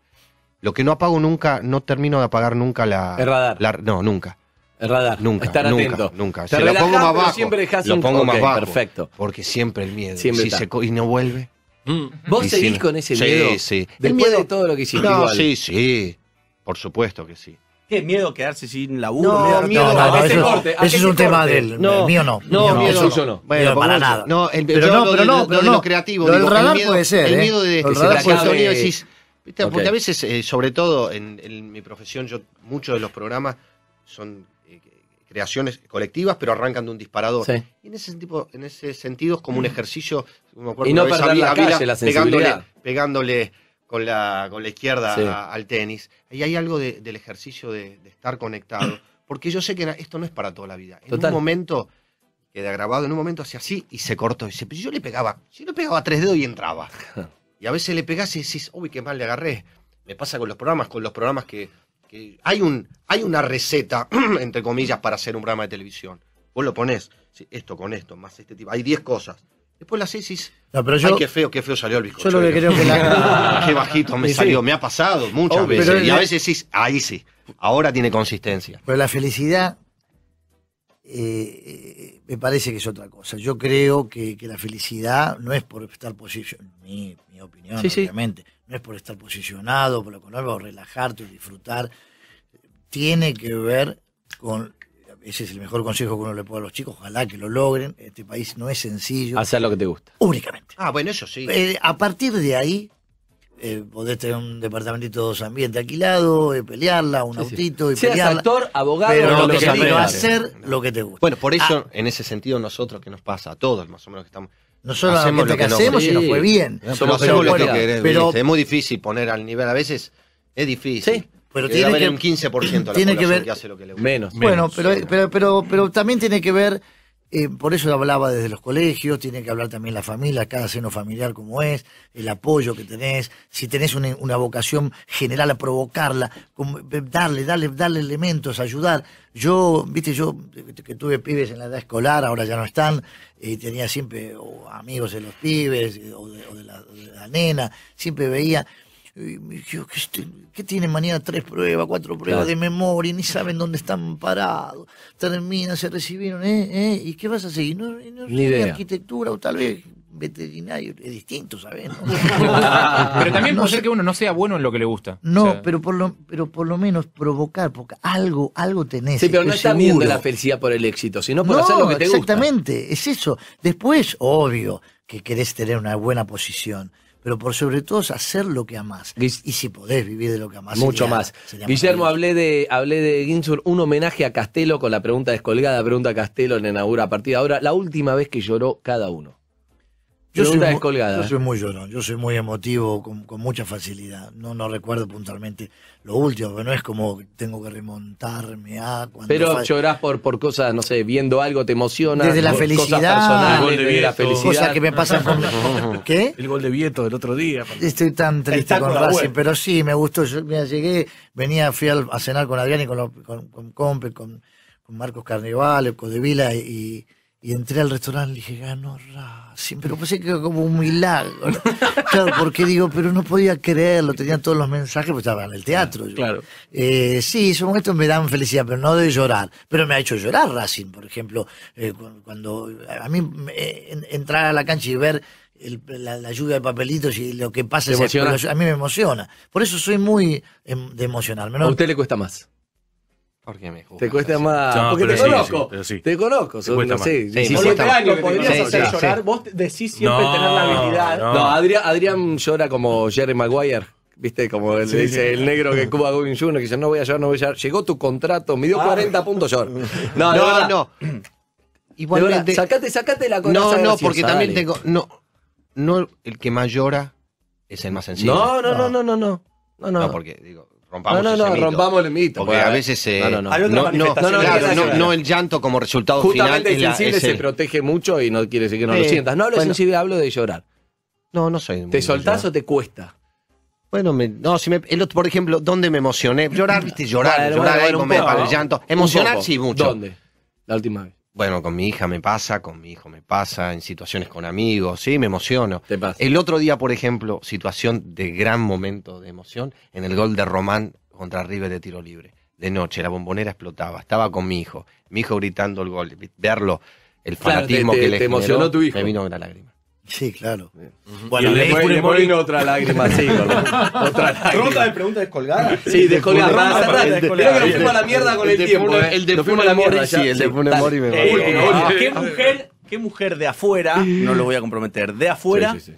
Lo que no apago nunca, no termino de apagar nunca la... El radar. la- no, nunca. El radar. Nunca, Estar nunca, atento. nunca. Te Se lo pongo más pero bajo. siempre dejás lo un- pongo más Ok, bajo. perfecto. Porque siempre el miedo. Siempre si se co- y no vuelve. Mm. ¿Vos Y seguís sí, con ese sí, miedo? sí. El Después miedo- de todo lo que hiciste No, igual. sí, sí. Por supuesto que sí. ¿Qué miedo quedarse sin laburo? No, Miedo- miedo- No, no, ¿A qué eso, se corte? ¿A eso qué es un tema del el mío no. No, mío miedo tuyo no. Bueno, Miedo para nada. No, el, Pero yo no, pero no, pero no. lo creativo. Radar el miedo, puede ser, El ¿eh? miedo de que se radar sonido decís. Porque a veces, eh, sobre todo en, en mi profesión, yo muchos de los programas son creaciones colectivas, pero arrancan de un disparador. Sí. Y en ese, tipo, en ese sentido es como un ejercicio. me acuerdo Y no perder la calle, la pegándole, pegándole con la, con la izquierda Sí. a- al tenis. Y hay algo de- del ejercicio de, de estar conectado. Porque yo sé que esto no es para toda la vida. En Total. un momento queda grabado, en un momento hacía así y se cortó. Y "Pero yo le pegaba, yo le pegaba tres dedos y entraba. Y a veces le pegás y decís, uy, qué mal le agarré. Me pasa con los programas, con los programas que, que hay, un, hay una receta, entre comillas, para hacer un programa de televisión. Vos lo ponés, sí, esto con esto, más este tipo. Hay 10 cosas. Después las decís, No, pero yo, ay, qué feo, qué feo salió el bizcocho. yo lo que creo que la, Qué bajito me Sí, sí. salió, me ha pasado muchas veces. Y a veces decís, ahí sí, ahora tiene consistencia. pero la felicidad eh, me parece que es otra cosa. Yo creo que, que la felicidad no es por estar posicionado, mi, mi opinión, Sí, sí. obviamente, no es por estar posicionado, por lo económico, o relajarte o disfrutar. Tiene que ver con, ese es el mejor consejo que uno le puede a los chicos, ojalá que lo logren. Este país no es sencillo, Hacer lo que te gusta. únicamente. Ah, bueno, eso sí. Eh, a partir de ahí, eh, podés tener un departamentito de dos ambientes alquilado, eh, pelearla, un Sí, sí. autito y Seas pelearla. actor, abogado, pero no, lo lo que que digo, hacer lo que te gusta. Bueno, por eso, Ah. en ese sentido, nosotros, que nos pasa? A todos, más o menos, que estamos. No solo hacemos lo que lo que nos- hacemos, sino Sí. fue bien. Pero Somos hacemos lo que querés, pero-. Es muy difícil poner al nivel, a veces es difícil. Sí, pero tiene que- un 15% de la tiene que ver- que hace lo que le gusta. Menos. Bueno, Menos, pero, sí. pero, pero, pero también tiene que ver, eh, por eso hablaba desde los colegios, tiene que hablar también la familia, cada seno familiar como es, el apoyo que tenés, si tenés una, vocación general a provocarla, eh, darle, darle, darle elementos, ayudar. Yo, viste, yo eh, que tuve pibes en la edad escolar, ahora ya no están, y tenía siempre amigos de los pibes eh, o de, o la, de la nena, siempre veía. ¿Qué, este- qué tienen mañana tres pruebas, cuatro pruebas Claro. de memoria, ni saben dónde están parados? Terminan, se recibieron, ¿eh? ¿eh? ¿Y qué vas a seguir? No, no Ni idea. arquitectura o tal vez veterinario es distinto, ¿sabes? ¿no? Pero también No puede sé. ser que uno no sea bueno en lo que le gusta. No, O sea, pero por lo, pero por lo menos provocar, porque algo, algo tenés. Sí, pero no está viendo seguro. la felicidad por el éxito, sino por No, hacer lo que te gusta. exactamente, es eso. Después, obvio, que querés tener una buena posición, pero por sobre todo es hacer lo que amás. Guis- Y si podés vivir de lo que amás. Mucho sería- más. sería Guillermo, hablé de, hablé de Ginsburg, un homenaje a Castelo con la pregunta descolgada, pregunta a Castelo en inaugura a partir de ahora, la última vez que lloró cada uno. Yo soy, muy, descolgada. yo soy muy llorón, yo soy muy emotivo, con, con mucha facilidad. No, no recuerdo puntualmente lo último, pero no es como que tengo que remontarme a cuando Pero fa- llorás por, por cosas, no sé, viendo algo te emociona. Desde la felicidad, Cosas personales, Gol de desde la felicidad. cosas que me pasan con... ¿Qué? El gol de Vieto del otro día. Estoy tan triste Está con Racing, pero sí, me gustó. Yo mira, llegué, venía, fui a cenar con Adrián y con, los- con, con Compe, con, con Marcos Carnevale, con De Vila, y, y entré al restaurante y dije, ganó Racing. Pero pensé que era como un milagro. claro, porque digo, pero no podía creerlo, tenía todos los mensajes, pues estaba en el teatro. yo. Claro. Eh, sí, esos momentos me dan felicidad, pero no de llorar. Pero me ha hecho llorar Racing, por ejemplo, eh, cu- cuando a mí en- entrar a la cancha y ver el- la, la lluvia de papelitos y lo que pasa, a mí me emociona. Por eso soy muy em, de emocionarme. ¿no? ¿A usted le cuesta más? ¿Por qué me juzgas Te cuesta así? más. No, porque te sí, conozco. sí, sí. Te conozco. Son, cuesta no sé, más. Sí, 17 me cuesta más. años. podrías Sí, hacer sí, llorar. sí. Vos decís siempre No, tener la habilidad. no. No, Adrián, Adrián llora como Jerry Maguire. ¿Viste? Como el, dice el negro que Cuba Gooding Jr. que dice, no voy a llorar, no voy a llorar. Llegó tu contrato, me dio 40 puntos llor. No, No, no, no. no. Igualmente. Sacate, sacate la coraza No, no, graciosa, porque también dale. tengo. No, no, el que más llora es el más sensible. No, no, no, no, no, no. No, no. No, porque, digo, no, rompamos no, ese no, mito. rompamos el mito. Porque a veces. eh, No, no, no. Hay otra no, no, manifestación no, no, claro, no, no, no el llanto como resultado Justamente final. es la- sensible es se el- protege mucho y no quiere decir que no lo Sí, sientas. No hablo de bueno. sensible, hablo de llorar. No, no soy. ¿Te soltás o te cuesta? Bueno, me- no, si me, el otro, por ejemplo, ¿dónde me emocioné? Llorar, viste, llorar, Bueno, llorar bueno, ahí un poco, para el ¿no? llanto. Emocionar, sí, mucho. ¿Dónde? La última vez. Bueno, con mi hija me pasa, con mi hijo me pasa, en situaciones con amigos, sí, me emociono. Te pasa. El otro día, por ejemplo, situación de gran momento de emoción, en el gol de Román contra River de tiro libre. De noche, la bombonera explotaba, estaba con mi hijo, mi hijo gritando el gol, verlo, el Claro, fanatismo te- te- que le te emocionó generó, tu hijo. Me vino una lágrima. Sí, claro. Bueno, Mori- vino otra lágrima, sí. otra Ronda de lágrima. preguntas descolgadas. Sí, descolgada. Ronda creo que nos fuimos a la mierda con el, tiempo. Eh. el de Funes a la mierda sí, el de Funes. Mori me Eh, Último, eh. ¿qué, mujer, ¿Qué mujer de afuera, no lo voy a comprometer, de afuera Sí, sí, sí.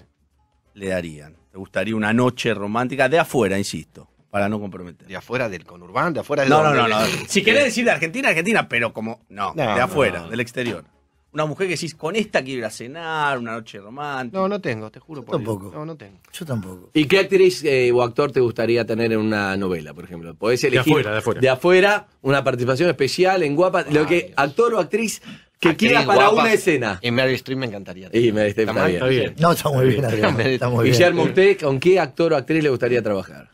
le darían? ¿Te gustaría una noche romántica de afuera, insisto, para no comprometer? De afuera del conurbano, de afuera de No, no, no, no. Si querés decir de Argentina, Argentina, pero como. No, de afuera, del exterior. Una mujer que decís, con esta quiero ir a cenar, una noche romántica. No, no tengo, te juro por Tampoco. Dios. No, no tengo. Yo tampoco. ¿Y qué actriz eh, o actor te gustaría tener en una novela, por ejemplo? Podés elegir afuera, de afuera. de afuera, una participación especial en guapa, lo que actor o actriz que Actriz quiera para guapa. una escena. En Mary Streep me encantaría. Y está, mal? bien. Está bien. No, está muy bien, Está muy bien. Guillermo, ¿usted con qué actor o actriz le gustaría trabajar?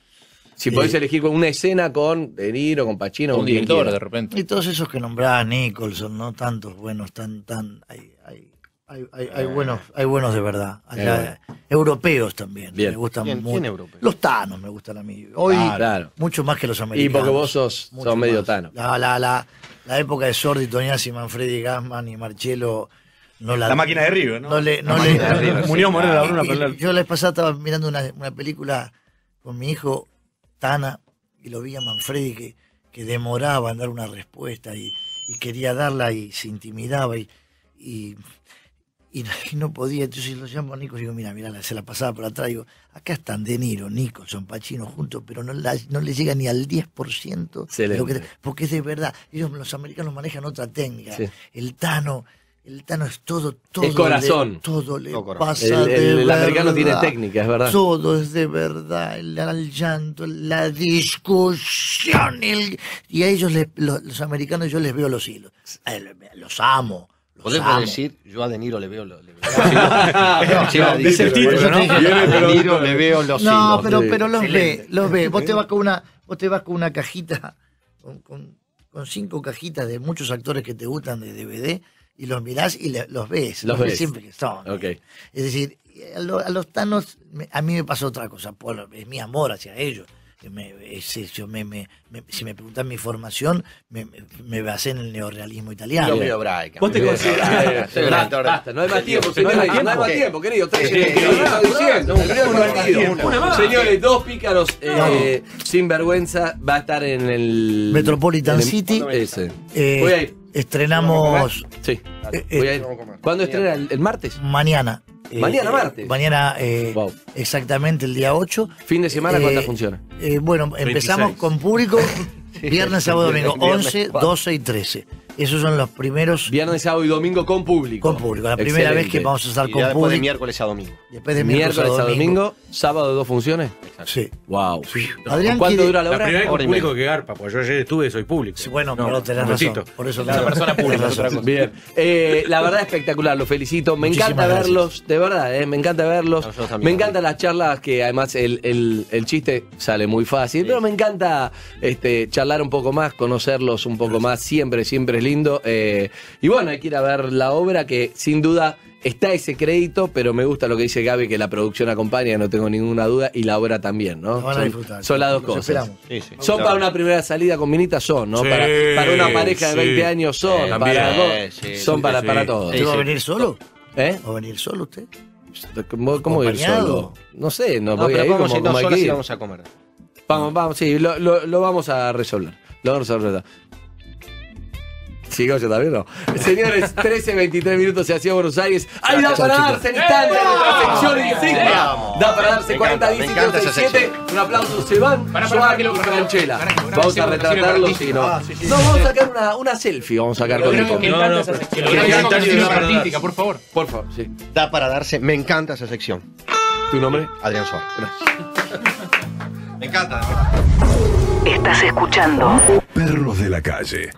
Si podés Eh, elegir con una escena con De Niro, con Pacino, un con quien director de repente. Y todos esos que nombraba Nicholson, ¿no? Tantos buenos, tan, tan. Hay, hay, hay, hay, hay buenos, hay buenos de verdad. Allá, europeos también. Bien. Me gustan ¿Quién- mucho. quién europeo? Los tanos me gustan a mí. Hoy, Ah, claro. mucho más que los Y americanos. porque vos sos, Mucho sos medio más. tano. La, la, la, la época de Sordi, Toñazzi, Manfredi, Gassman y Marcello. No la, La máquina de River, ¿no? No le, no La le- máquina de River, sí. Muñoz Moreno de la Bruna, y- y- pero la- Yo la vez pasada estaba mirando una, una película con mi hijo Tana y lo vi a Manfredi que, que demoraba en dar una respuesta y, y quería darla y se intimidaba y, y, y no, podía. Entonces lo llamo a Nico y digo, mira, mira, se la pasaba por atrás. Digo, acá están De Niro, Nicholson, Pacino juntos, pero no, la- no le llega ni al 10%. de lo que- Excelente. porque es de verdad. Ellos, los americanos manejan otra técnica. Sí. El Tano... El Tano es todo, todo. Corazón. le- todo pasa El- de el- el americano tiene técnica, es verdad. Todo es de verdad. El, el llanto, la discusión. el- y a ellos, les- los, los americanos, yo les veo los hilos. Los amo. Los ¿Podés amo. decir? Yo a De Niro le veo los. No, Dice el díselo, título, ¿no? ¿no? Yo a De Niro le veo los No, hilos. pero, sí. pero los Excelente. ve, los ve. Vos te vas con una, vos te vas con una cajita, con, con- con cinco cajitas de muchos actores que te gustan de DVD y los mirás y le- los ves. Los ves ves. siempre que son. Ok. Es decir, a, lo- a los tanos, me- a mí me pasó otra cosa, por- es mi amor hacia ellos. me, ese- yo me, me- me- si me preguntan mi formación, me, me- me basé en el neorrealismo italiano. Mío hebraica. Vos te considerás. No hay más tiempo, señores, no hay más tiempo, querido. No primer más, una más. Señores, dos pícaros eh, sin vergüenza va a estar en el Metropolitan City. Eh, Voy a ir. Estrenamos Sí. Eh, Voy a eh, ir. ¿Cuándo estrena? ¿El, el martes? mañana. Eh, Mañana eh, martes. Mañana, eh, Wow. exactamente el día 8. Fin de semana, Eh, ¿cuántas? Eh, bueno, empezamos 26. con público viernes, sábado, domingo, Viernes, 11, cuatro. 12 y 13. Esos son los primeros Viernes, sábado y domingo con público. con público. La primera vez que vamos a estar Y con ya después de público. miércoles a domingo. Después de Miércoles a domingo, sábado dos funciones. Sí. Wow. Adrián ¿Cuánto quiere- dura la La obra? primera vez Hora con público que garpa, porque yo ayer estuve, soy público. Sí, bueno, No, pero tenés razón. Por eso Es una persona pública, tenés es otra razón. cosa. Bien. Eh, la verdad espectacular, lo felicito. Me Muchísimas encanta gracias. verlos, de verdad, eh, me encanta verlos. Me encantan las charlas que además el, el- el chiste sale muy fácil, pero me encanta este, charlar un poco más, conocerlos un poco más, siempre, siempre es lindo. Eh, y bueno, hay que ir a ver la obra que sin duda está ese crédito, pero me gusta lo que dice Gaby, que la producción acompaña, no tengo ninguna duda, y la obra también, ¿no? Van a son, disfrutar. son las dos cosas. esperamos. Sí, sí. Son para una primera salida con Minita, son, ¿no? Sí, para, para una pareja de sí. 20 años son, Sí, para también. dos, Sí, son sí, para, sí. para todos. ¿Usted va a venir solo? ¿Eh? ¿Va a venir solo usted? ¿Cómo, cómo ir solo? No sé, no, No, voy a pero ir vamos como, a solas y ir. vamos a comer. Vamos, vamos, sí, lo, lo- lo vamos a resolver. Lo vamos a resolver. Sigo yo también, ¿no? Señores, 13, 23 minutos se hacía Buenos Aires. ¡Ay, da para darse en instante! Nuestra sección insignia. Vamos. Da para darse Me 40, encanta, me 10, encanta esa 7. sección. Un aplauso, se van. Joan y Franchella. Vamos a retratarlos y no. para No, vamos a sacar una, una selfie. Vamos a sacar con pero- estilo pero- artística, por favor. Por favor, sí. Da para darse. Me encanta esa sección. ¿Tu nombre? Adrián Sor. Me encanta. Estás escuchando Perros de la calle.